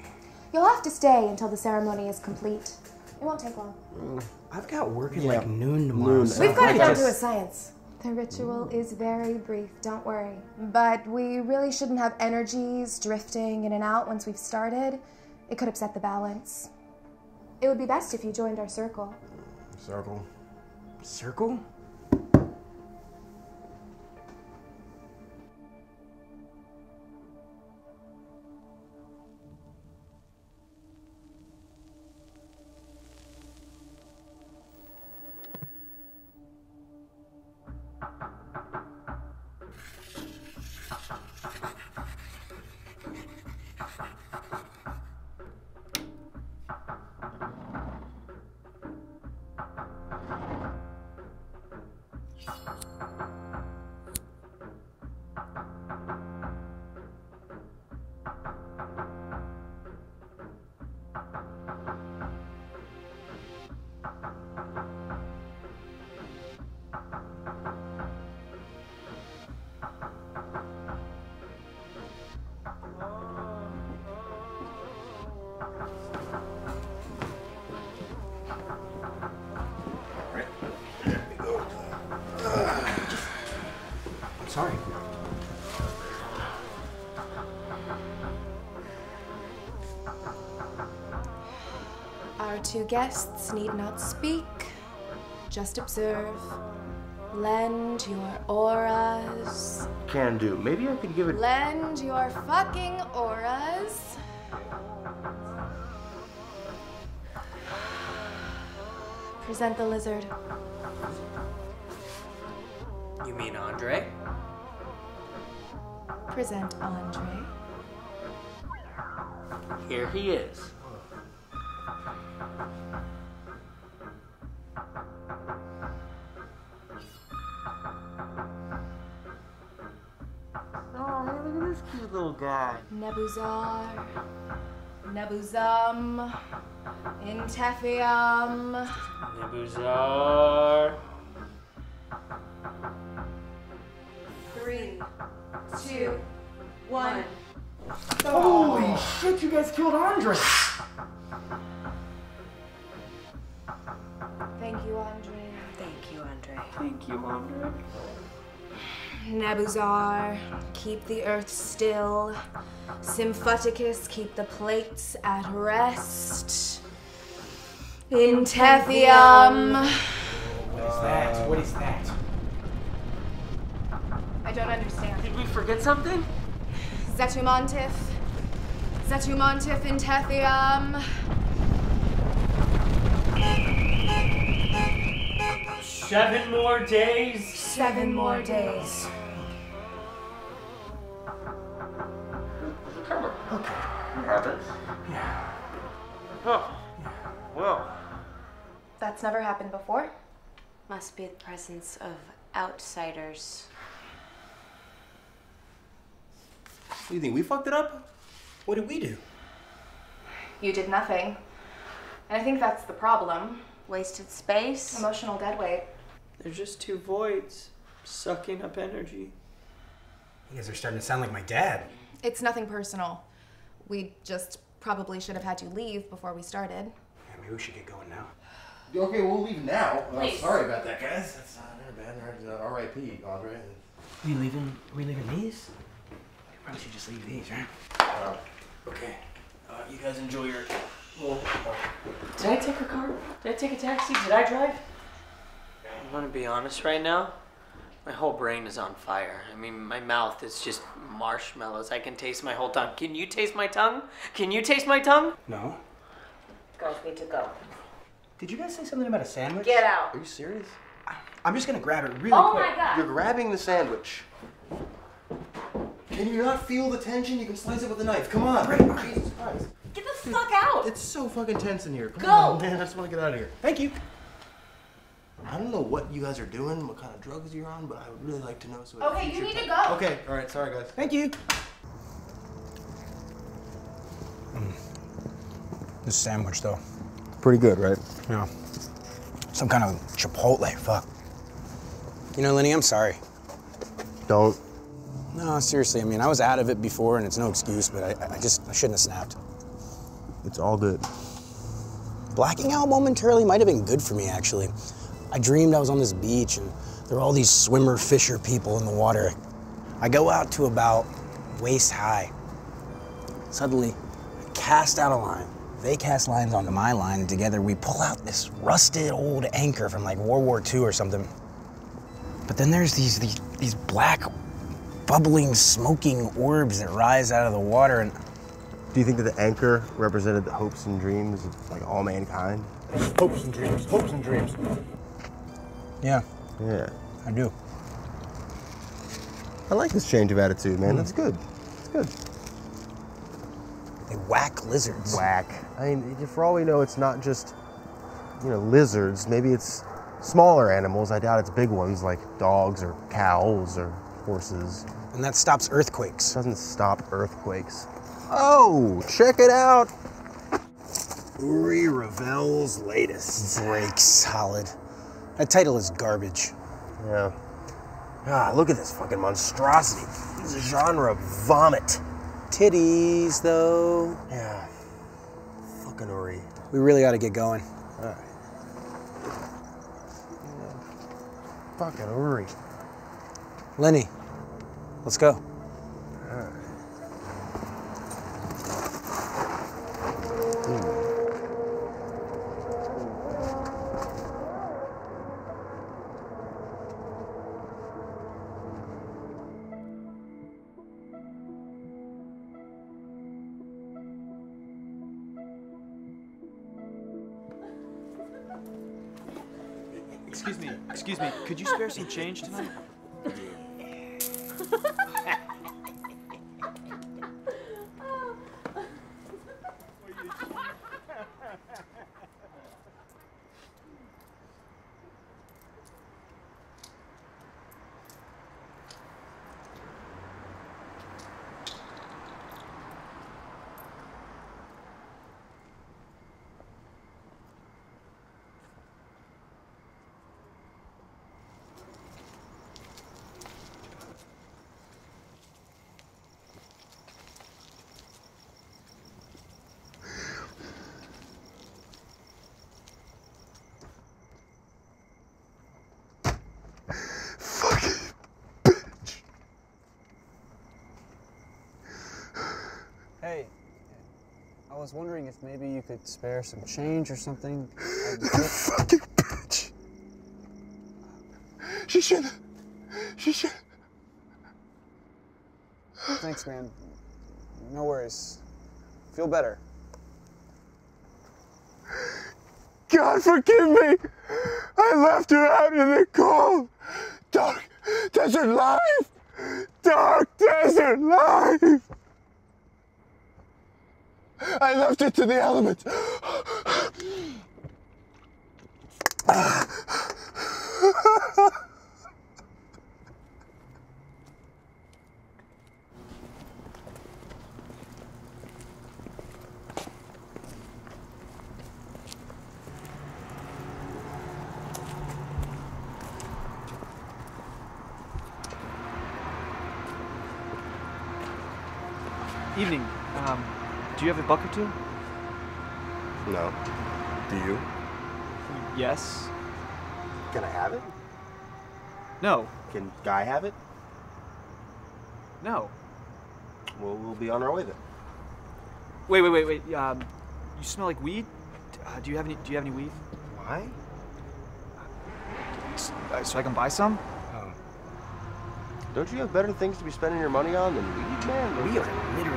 You'll have to stay until the ceremony is complete. It won't take long. Mm, I've got work at Yeah. like noon tomorrow. Noon. so We've got I it down to a science. The ritual is very brief, don't worry. But we really shouldn't have energies drifting in and out once we've started. It could upset the balance. It would be best if you joined our circle. Circle. Circle? Guests need not speak, just observe. Lend your auras. Can do. Maybe I could give it. Lend your fucking auras. Present the lizard. You mean Andre? Present Andre. Here he is. This cute little guy. Nebuzar. Nebuzum. Intefium. Nebuzar. Three, two, one. Holy shit, you guys killed Andre! Thank you, Andre. Thank you, Andre. Thank you, Andre. Nebuzar, keep the earth still. Symphoticus, keep the plates at rest. Intefium. that? What is that? I don't understand. Did we forget something? Zetumontif. Zetumontif intethium. Seven more days. Seven more days. Oh, well. That's never happened before. Must be the presence of outsiders. What do you think? We fucked it up? What did we do? You did nothing. And I think that's the problem. Wasted space. Emotional dead weight. There's just two voids sucking up energy. You guys are starting to sound like my dad. It's nothing personal. We just probably should have had you leave before we started. Yeah, maybe we should get going now. Okay, we'll leave now. Uh, sorry about that, guys. That's uh, never bad. Uh, R.I.P. Andre. We leaving? Are we leaving these? We probably should just leave these, right? Uh, Okay. Uh, you guys enjoy your. Well, did I take a car? Did I take a taxi? Did I drive? I'm gonna be honest right now. My whole brain is on fire. I mean, my mouth is just marshmallows. I can taste my whole tongue. Can you taste my tongue? Can you taste my tongue? No. Guys need to go. Did you guys say something about a sandwich? Get out. Are you serious? I'm just gonna grab it really Oh quick. my god. You're grabbing the sandwich. Can you not feel the tension? You can slice it with a knife. Come on. Jesus Christ. Get the fuck out. It's so fucking tense in here. Come Go. on, man. I just want to get out of here. Thank you. I don't know what you guys are doing, what kind of drugs you're on, but I would really like to know. So in Okay, you future need to go. Okay, all right. Sorry, guys. Thank you. Hmm. This sandwich, though. Pretty good, right? Yeah. Some kind of chipotle. Fuck. You know, Lenny, I'm sorry. Don't. No, seriously. I mean, I was out of it before, and it's no excuse, but I, I just I shouldn't have snapped. It's all good. Blacking out momentarily might have been good for me, actually. I dreamed I was on this beach, and there were all these swimmer, fisher people in the water. I go out to about waist high. Suddenly, I cast out a line. They cast lines onto my line, and together we pull out this rusted old anchor from like World War II or something. But then there's these, these, these black, bubbling, smoking orbs that rise out of the water, and Do you think that the anchor represented the hopes and dreams of like all mankind? Hopes and dreams, hopes and dreams. Yeah, Yeah. I do. I like this change of attitude, man. Hmm. That's good. It's good. They whack lizards. Whack. I mean, for all we know, it's not just, you know, lizards. Maybe it's smaller animals. I doubt it's big ones like dogs or cows or horses. And that stops earthquakes. Doesn't stop earthquakes. Oh, check it out. Uri Ravel's latest. Break solid. That title is garbage. Yeah. Ah, look at this fucking monstrosity. This is genre of vomit. Titties, though. Yeah. Fucking Uri. We really ought to get going. All right. Fucking Uri. Lenny, let's go. Could you spare some change tonight? was wondering if maybe you could spare some change or something. fucking bitch. She should. She should. Thanks, man. No worries. Feel better. God forgive me. I left her out in the cold. Dark desert life. Dark desert life. I left it to the elements. Evening. Um, do you have a buck or two? No. Do you? Yes. Can I have it? No. Can Guy have it? No. Well, we'll be on our way then. Wait, wait, wait, wait. Um, you smell like weed. Uh, do you have any? Do you have any weed? Why? Uh, So I can buy some. Don't you have better things to be spending your money on than weed, man? We are literally.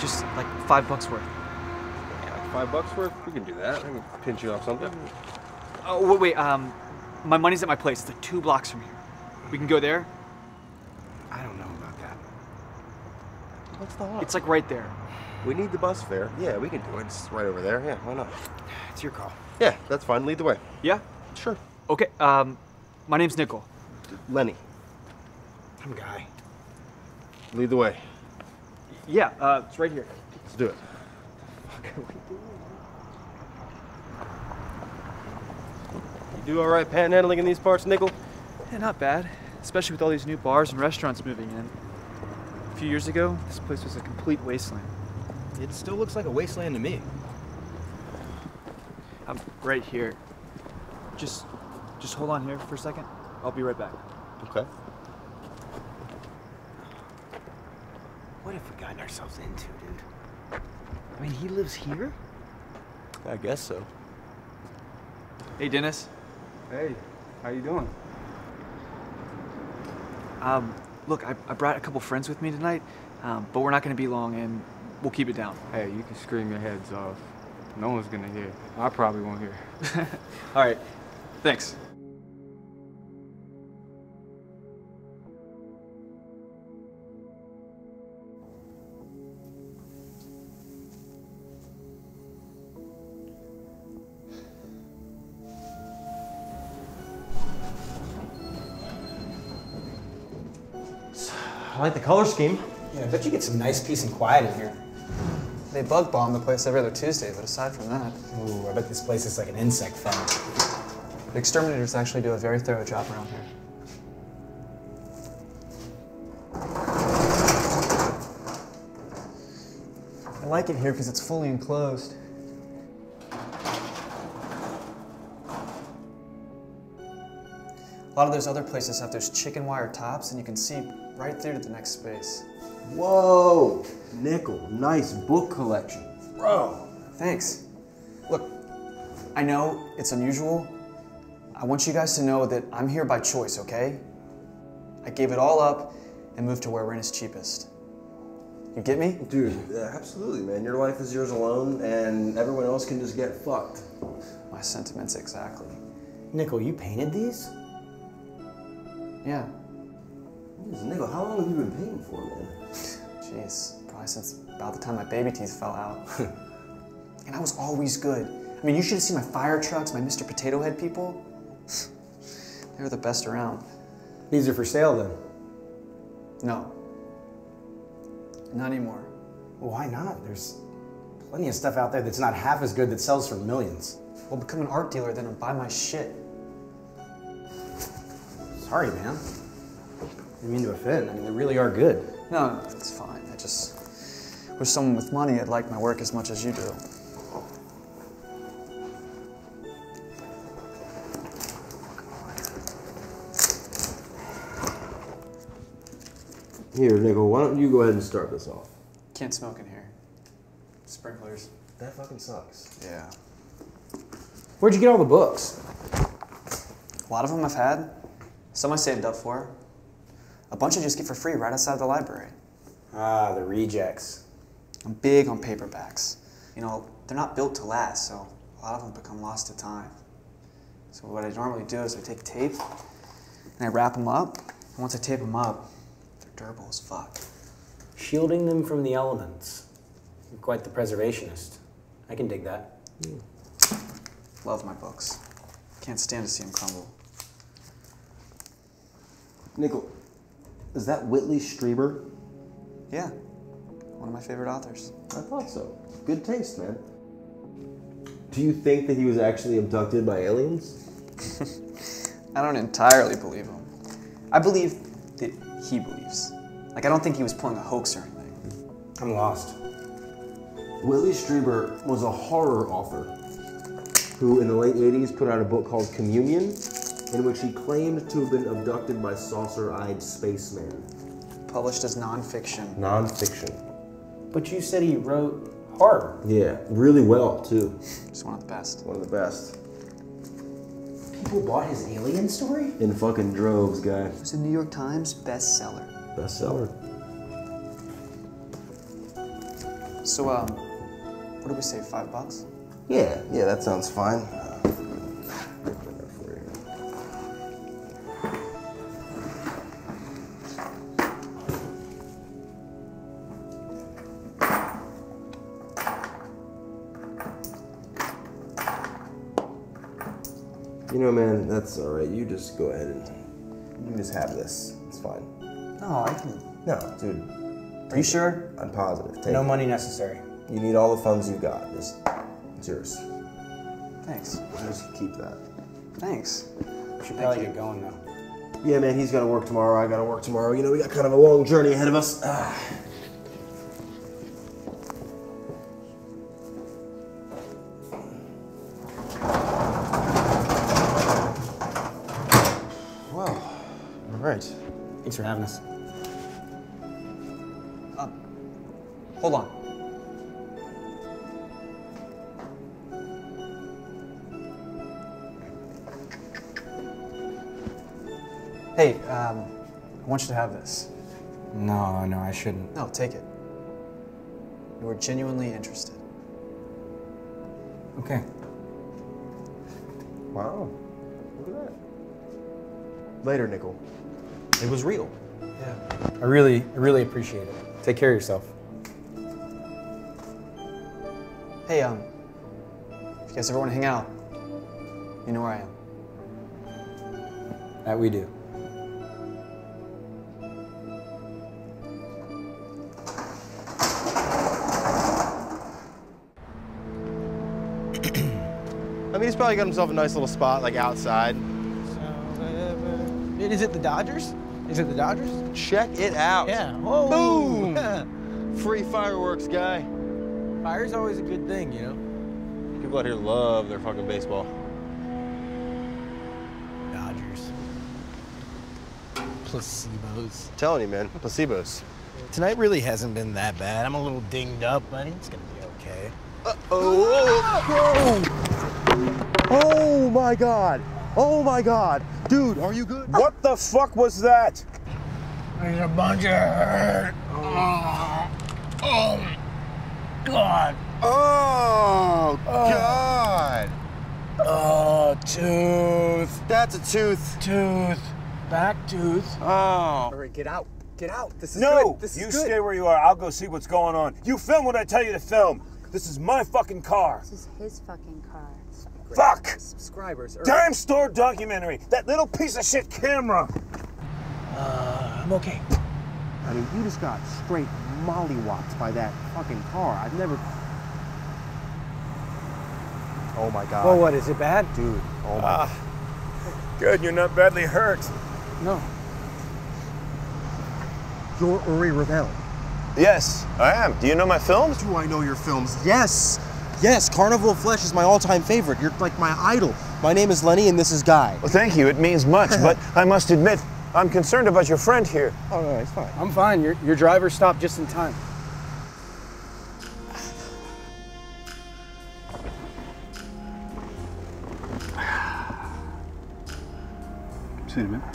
Just like five bucks worth. Yeah, like five bucks worth. We can do that. I can pinch you off something. Oh wait, wait. Um, my money's at my place. It's like two blocks from here. We can go there. I don't know about that. What's the lot? It's like right there. We need the bus fare. Yeah, we can do it. It's right over there. Yeah, why not? It's your call. Yeah, that's fine. Lead the way. Yeah. Sure. Okay. Um, my name's Nickel. Lenny, I'm Guy. lead the way. Yeah. Uh, it's right here. Let's do it. You do all right panhandling in these parts, Nickel? Yeah, not bad. Especially with all these new bars and restaurants moving in. A few years ago, this place was a complete wasteland. It still looks like a wasteland to me. I'm right here. Just, just hold on here for a second. I'll be right back. Okay. What have we gotten ourselves into, dude? I mean, he lives here? I guess so. Hey, Dennis. Hey, how you doing? Um, look, I, I brought a couple friends with me tonight, um, but we're not going to be long, and we'll keep it down. Hey, you can scream your heads off. No one's gonna hear. I probably won't hear. All right. Thanks. Like the color scheme. Yeah, I bet you get some nice peace and quiet in here. They bug bomb the place every other Tuesday, but aside from that, Ooh, I bet this place is like an insect farm. the exterminators actually do a very thorough job around here. I like it here because it's fully enclosed. Lot of those other places have those chicken wire tops, and you can see right through to the next space. Whoa, Nickel, nice book collection. Bro, thanks. Look, I know it's unusual. I want you guys to know that I'm here by choice, okay? I gave it all up and moved to where rent is cheapest. You get me? Dude, yeah, absolutely, man. Your life is yours alone, and everyone else can just get fucked. My sentiments exactly. Nickel, you painted these? Yeah. Jeez, nigga, how long have you been painting for, man? Jeez, probably since about the time my baby teeth fell out. and I was always good. I mean, you should have seen my fire trucks, my Mr. Potato Head people. they were the best around. These are for sale then? No. Not anymore. Why not? There's plenty of stuff out there that's not half as good that sells for millions. Well, become an art dealer then and buy my shit. Sorry, man. Didn't mean to offend. I mean, they really are good. No, no, it's fine. I just wish someone with money had liked my work as much as you do. Here, Nickel, why don't you go ahead and start this off? Can't smoke in here. Sprinklers. That fucking sucks. Yeah. Where'd you get all the books? A lot of them I've had. Some I saved up for. A bunch I just get for free right outside the library. Ah, the rejects. I'm big on paperbacks. You know, they're not built to last, so a lot of them become lost to time. So what I normally do is I take tape and I wrap them up. And once I tape them up, they're durable as fuck. Shielding them from the elements. You're quite the preservationist. I can dig that. Love my books. Can't stand to see them crumble. Nickel, is that Whitley Strieber? Yeah, one of my favorite authors. I thought so. Good taste, man. Do you think that he was actually abducted by aliens? I don't entirely believe him. I believe that he believes. Like, I don't think he was pulling a hoax or anything. I'm lost. Whitley Strieber was a horror author who, in the late 80s, put out a book called Communion, in which he claimed to have been abducted by saucer eyed spacemen. Published as nonfiction. Nonfiction. But you said he wrote horror. Yeah, really well, too. Just one of the best. One of the best. People bought his alien story? In fucking droves, guy. It was a New York Times bestseller. Bestseller. So, um, what do we say, five bucks? Yeah, yeah, that sounds fine. You know, man, that's all right. You just go ahead and you just have this. It's fine. No, I can. No, dude. Are you sure? I'm positive. Take No it. money necessary. You need all the funds you've got. Just, it's yours. Thanks. Just keep that. Thanks. We should probably get going though. Yeah, man, he's got to work tomorrow. I got to work tomorrow. You know, we got kind of a long journey ahead of us. Ah. Want you to have this. No, no, I shouldn't. No, take it. You were genuinely interested. Okay. Wow. Look at that. Later, Nickel. It was real. Yeah. I really, I really appreciate it. Take care of yourself. Hey, um, if you guys ever want to hang out, you know where I am. That we do. Probably got himself a nice little spot, like outside. Uh, is it the Dodgers? Is it the Dodgers? Check it out. Yeah. Whoa. Boom. Free fireworks, guy. Fire's always a good thing, you know. People out here love their fucking baseball. Dodgers. Placebos. telling you, man, placebos. Tonight really hasn't been that bad. I'm a little dinged up, but it's gonna be okay. Oh, oh Oh my god. Oh my god. Dude, are you good? What the fuck was that? There's a bunch of hurt. Oh, oh God. Oh, oh, God. Oh, tooth. That's a tooth. Tooth. Back tooth. Oh. All right, get out. Get out. This is No, good. This you is good. stay where you are. I'll go see what's going on. You film what I tell you to film. This is my fucking car. This is his fucking car. Fuck! Subscribers. are- Dime store documentary. That little piece of shit camera. Uh, I'm okay. I mean, you just got straight mollywopped by that fucking car. I've never. Oh my god. Well, what is it bad? Dude, oh my Ah, good. You're not badly hurt. No. You're Uri Ravel. Yes, I am. Do you know my films? Do I know your films? Yes. Yes, Carnival of Flesh is my all-time favorite. You're like my idol. My name is Lenny and this is Guy. Well, thank you. It means much, but I must admit, I'm concerned about your friend here. Oh, no, it's fine. I'm fine. Your, your driver stopped just in time. Cinnamon. Be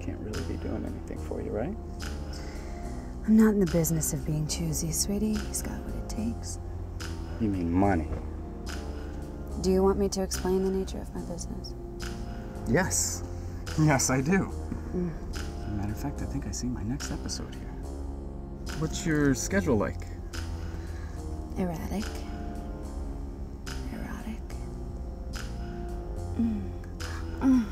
can't really be doing anything for you, right? I'm not in the business of being choosy, sweetie. He's got what it takes. You mean money? Do you want me to explain the nature of my business? Yes. Yes, I do. As a matter of fact, I think I see my next episode here. What's your schedule like? Erratic. Erotic. Mm. Mm.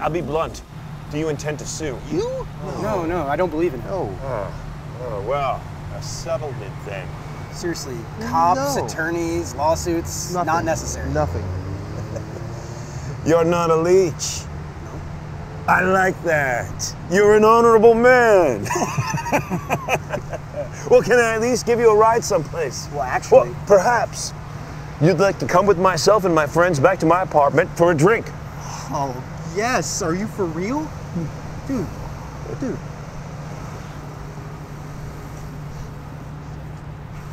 I'll be blunt. Do you intend to sue? You? No, no, I don't believe in it. No. Oh, oh well, a settlement then. Seriously, cops, No. attorneys, lawsuits, not necessary. Nothing. You're not a leech. I like that. You're an honorable man. well, can I at least give you a ride someplace? Well, actually. Well, perhaps you'd like to come with myself and my friends back to my apartment for a drink. Oh, yes. Are you for real? Dude, dude.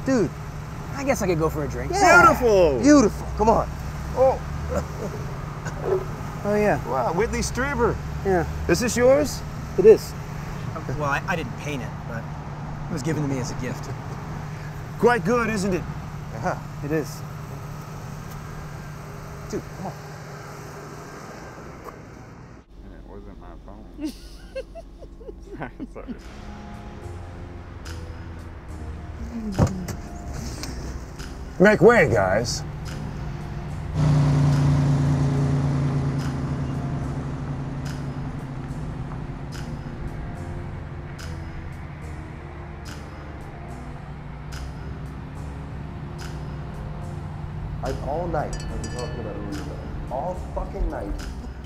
Dude. I guess I could go for a drink. Beautiful. Beautiful. Come on. Oh, Oh, yeah. wow, Whitley Strieber. Yeah. Is this yours? It is. Uh, well, I, I didn't paint it, but it was given to me as a gift. Quite good, isn't it? Yeah, it is. Dude, come on. Make way, guys. I, all night I've been talking about Aruba. All fucking night.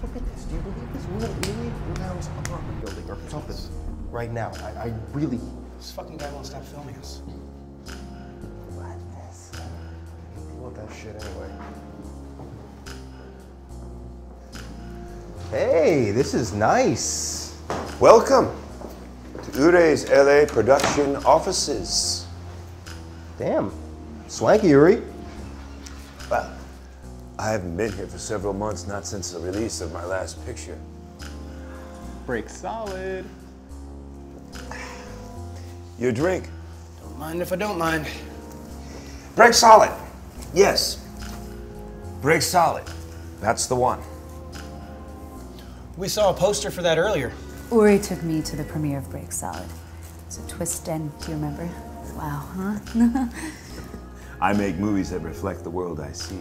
Look at this. Do you believe this? We're in Louis Brown's apartment building or something right now. I, I really. This fucking guy won't stop filming us. Shit anyway. Hey, this is nice. Welcome to Uri's LA production offices. Damn. Swanky, Uri. Well, I haven't been here for several months, not since the release of my last picture. Break solid. Your drink. Don't mind if I don't mind. Break solid. Yes. Break solid. That's the one. We saw a poster for that earlier. Uri took me to the premiere of Break Solid. It's a twist end, do you remember? Wow, huh? I make movies that reflect the world I see.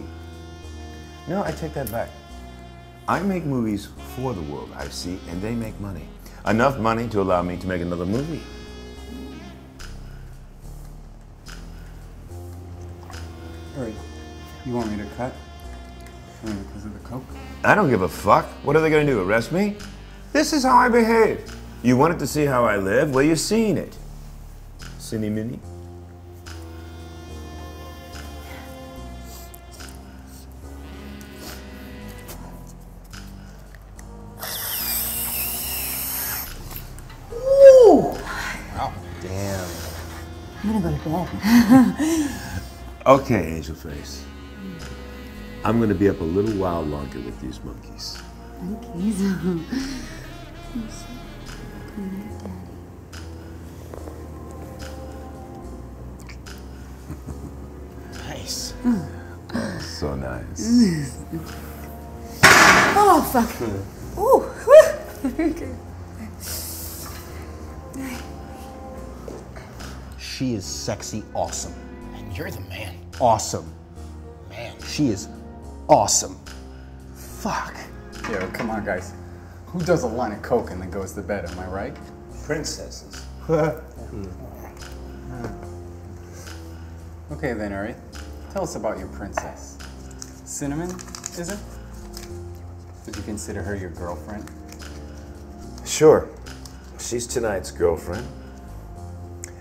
No, I take that back. I make movies for the world I see, and they make money. Enough money to allow me to make another movie. Uri, you want me to cut? Only because of the coke? I don't give a fuck. What are they gonna do? Arrest me? This is how I behave. You wanted to see how I live? Well, you've seen it. Cindy Minnie. Wow. Oh, damn. I'm gonna go to bed. Okay, Angel Face. I'm gonna be up a little while longer with these monkeys. Monkeys. Nice. So nice. oh, fuck. Ooh. whew. Very good. She is sexy awesome. And you're the man. Awesome. Man. She is awesome. Fuck. Yo, come on, guys. Who does a line of coke and then goes to bed? Am I right? Princesses. Hmm. Okay then, Uri. Tell us about your princess. Cinnamon, is it? Would you consider her your girlfriend? Sure. She's tonight's girlfriend.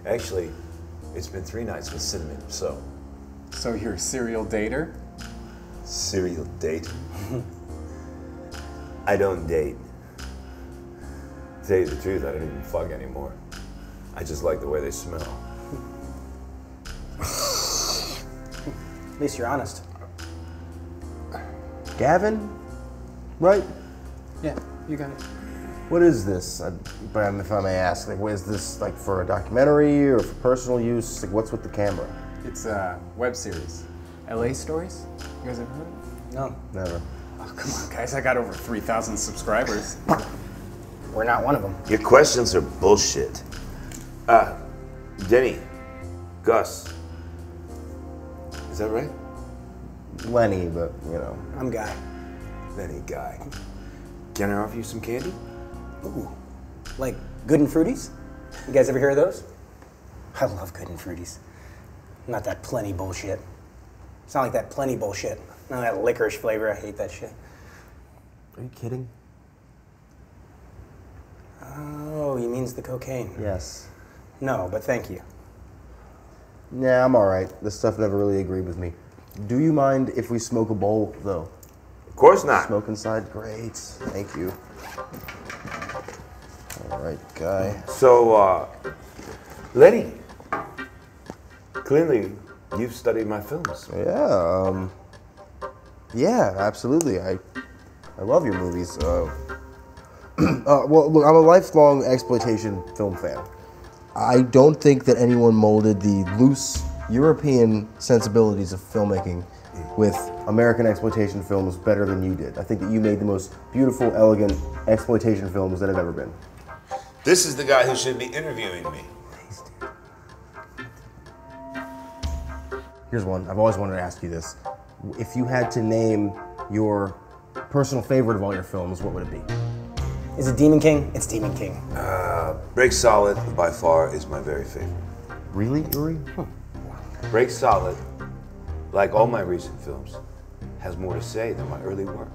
Actually, it's been three nights with cinnamon, so. So you're a serial dater? Serial date? I don't date. To tell you the truth, I don't even fuck anymore. I just like the way they smell. At least you're honest. Gavin? Right? Yeah, you got it. What is this? I, but um, if I may ask, like, what is this like for a documentary or for personal use? Like, what's with the camera? It's a web series. LA Stories? You guys ever heard of it? No. Never. Oh, come on, guys. I got over 3,000 subscribers. We're not one of them. Your questions are bullshit. Uh, Denny, Gus. Is that right? Lenny, but you know. I'm Guy. Lenny Guy. Can I offer you some candy? Ooh. Like Good and Fruities? You guys ever hear of those? I love Good and Fruities. Not that plenty bullshit. It's not like that plenty bullshit. None of that licorice flavor. I hate that shit. Are you kidding? Oh, he means the cocaine. Yes. No, but thank you. Yeah, I'm all right. This stuff never really agreed with me. Do you mind if we smoke a bowl, though? Of course not. Smoke inside? Great. Thank you. All right, guy. So, uh, Lenny, clearly you've studied my films. Yeah, um, yeah, absolutely. I, I love your movies. Uh, uh, well, look, I'm a lifelong exploitation film fan. I don't think that anyone molded the loose European sensibilities of filmmaking with American exploitation films better than you did. I think that you made the most beautiful, elegant exploitation films that have ever been. This is the guy who should be interviewing me. Here's one. I've always wanted to ask you this. If you had to name your personal favorite of all your films, what would it be? Is it Demon King? It's Demon King. Uh, Break Solid, by far, is my very favorite. Really, Uri? Break Solid, like all my recent films, has more to say than my early work.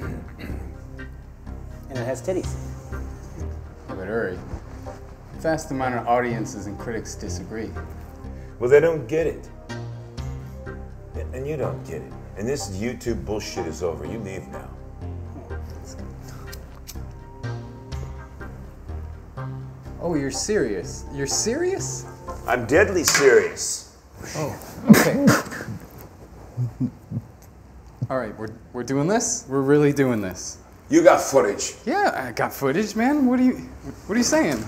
And it has titties. Uri, vast amount of audiences and critics disagree. Well, they don't get it. And you don't get it. And this YouTube bullshit is over. You leave now. Oh, you're serious? You're serious? I'm deadly serious. Oh, okay. All right, we're, we're doing this? We're really doing this. You got footage. Yeah, I got footage, man. What are you what are you saying?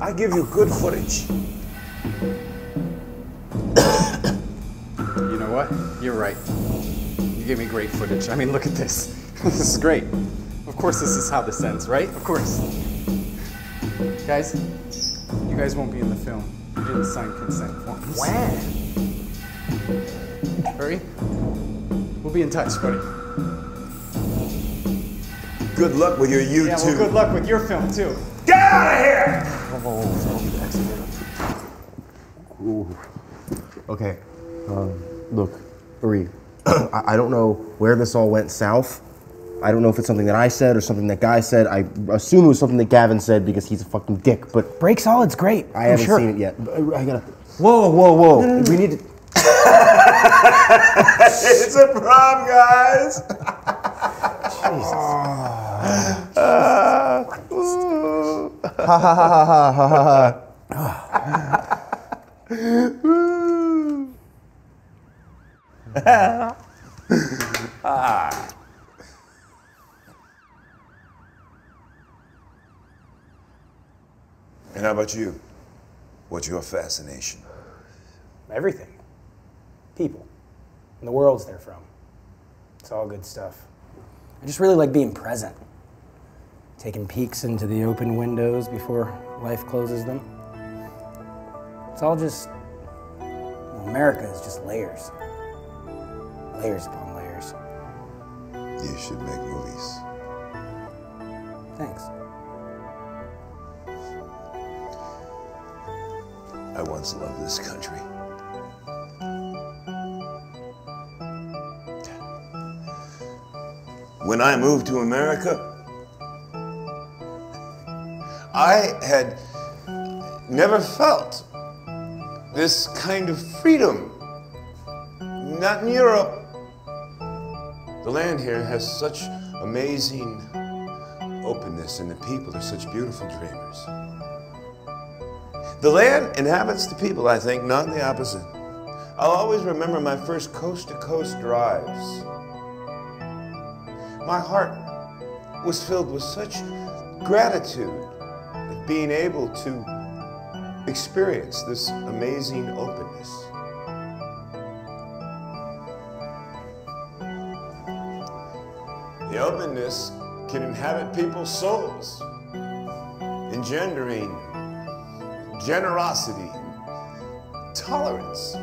I give you good footage. You know what? You're right. You give me great footage. I mean, look at this. this is great. Of course this is how this ends, right? Of course. Guys, you guys won't be in the film. You didn't sign consent forms. When? Hurry. We'll be in touch, buddy. Good luck with your YouTube. Yeah, well, good luck with your film, too. Get out of here! Ooh. Okay. Um, look, Uri, I, I don't know where this all went south. I don't know if it's something that I said or something that Guy said. I assume it was something that Gavin said because he's a fucking dick. But Break Solid's great. I I'm haven't sure. seen it yet. But I I gotta. Whoa, whoa, whoa! We need to. it's a prom, guys. And how about you? What's your fascination? Everything. People. And the worlds they're from. It's all good stuff. I just really like being present. Taking peeks into the open windows before life closes them. It's all just. well, America is just layers. Layers upon layers. You should make movies. Thanks. I once loved this country. When I moved to America, I had never felt this kind of freedom. Not in Europe. The land here has such amazing openness, and the people are such beautiful dreamers. The land inhabits the people, I think, not the opposite. I'll always remember my first coast to coast drives. My heart was filled with such gratitude at being able to experience this amazing openness. The openness can inhabit people's souls, engendering generosity, tolerance,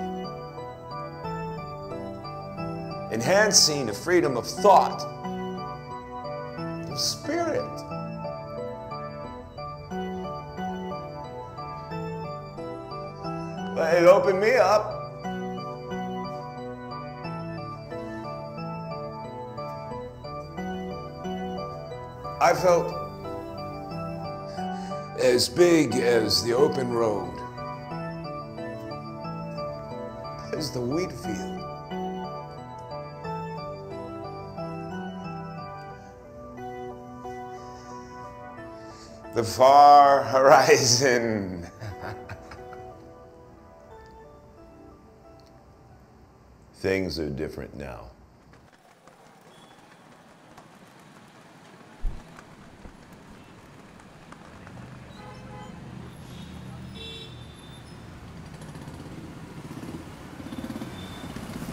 enhancing the freedom of thought, Opened me up. I felt as big as the open road, as the wheat field. The far horizon. Things are different now.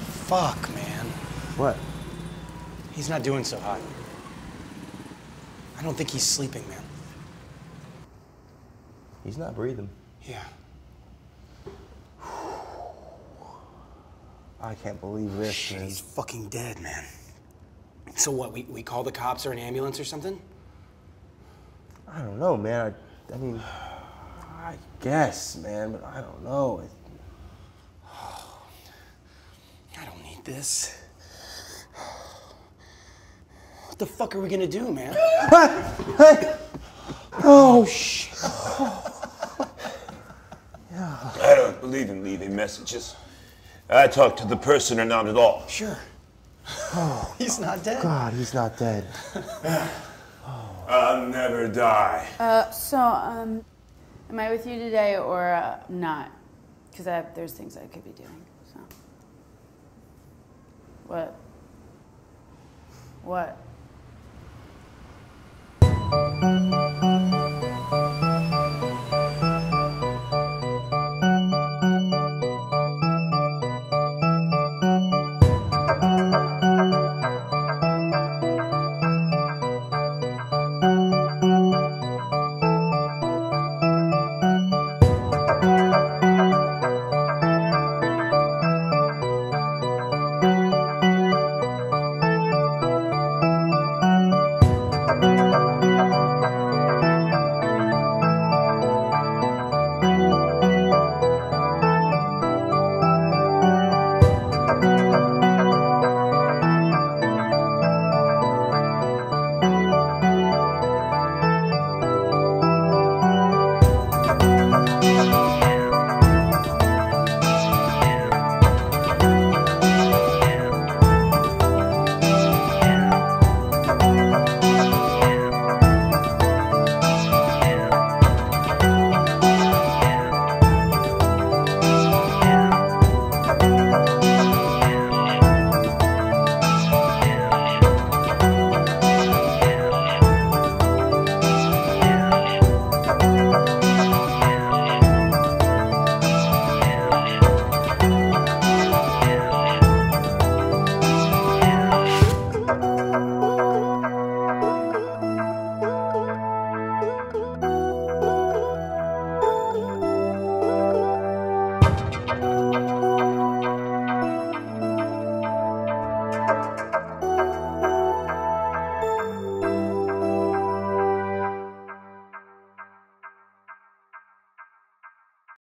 Fuck, man. What? He's not doing so hot. I don't think he's sleeping, man. He's not breathing. Yeah. Can't believe this. Shit, man. he's fucking dead, man. So what, we, we call the cops or an ambulance or something? I don't know, man. I, I mean, I guess, man, but I don't know. It, I don't need this. What the fuck are we gonna do, man? oh, shit. I don't believe in leaving messages. I talked to the person or not at all. Sure. Oh, He's not dead. God, he's not dead. I'll never die. Uh, so, um, am I with you today or uh, not? Because there's things I could be doing. So. What? What?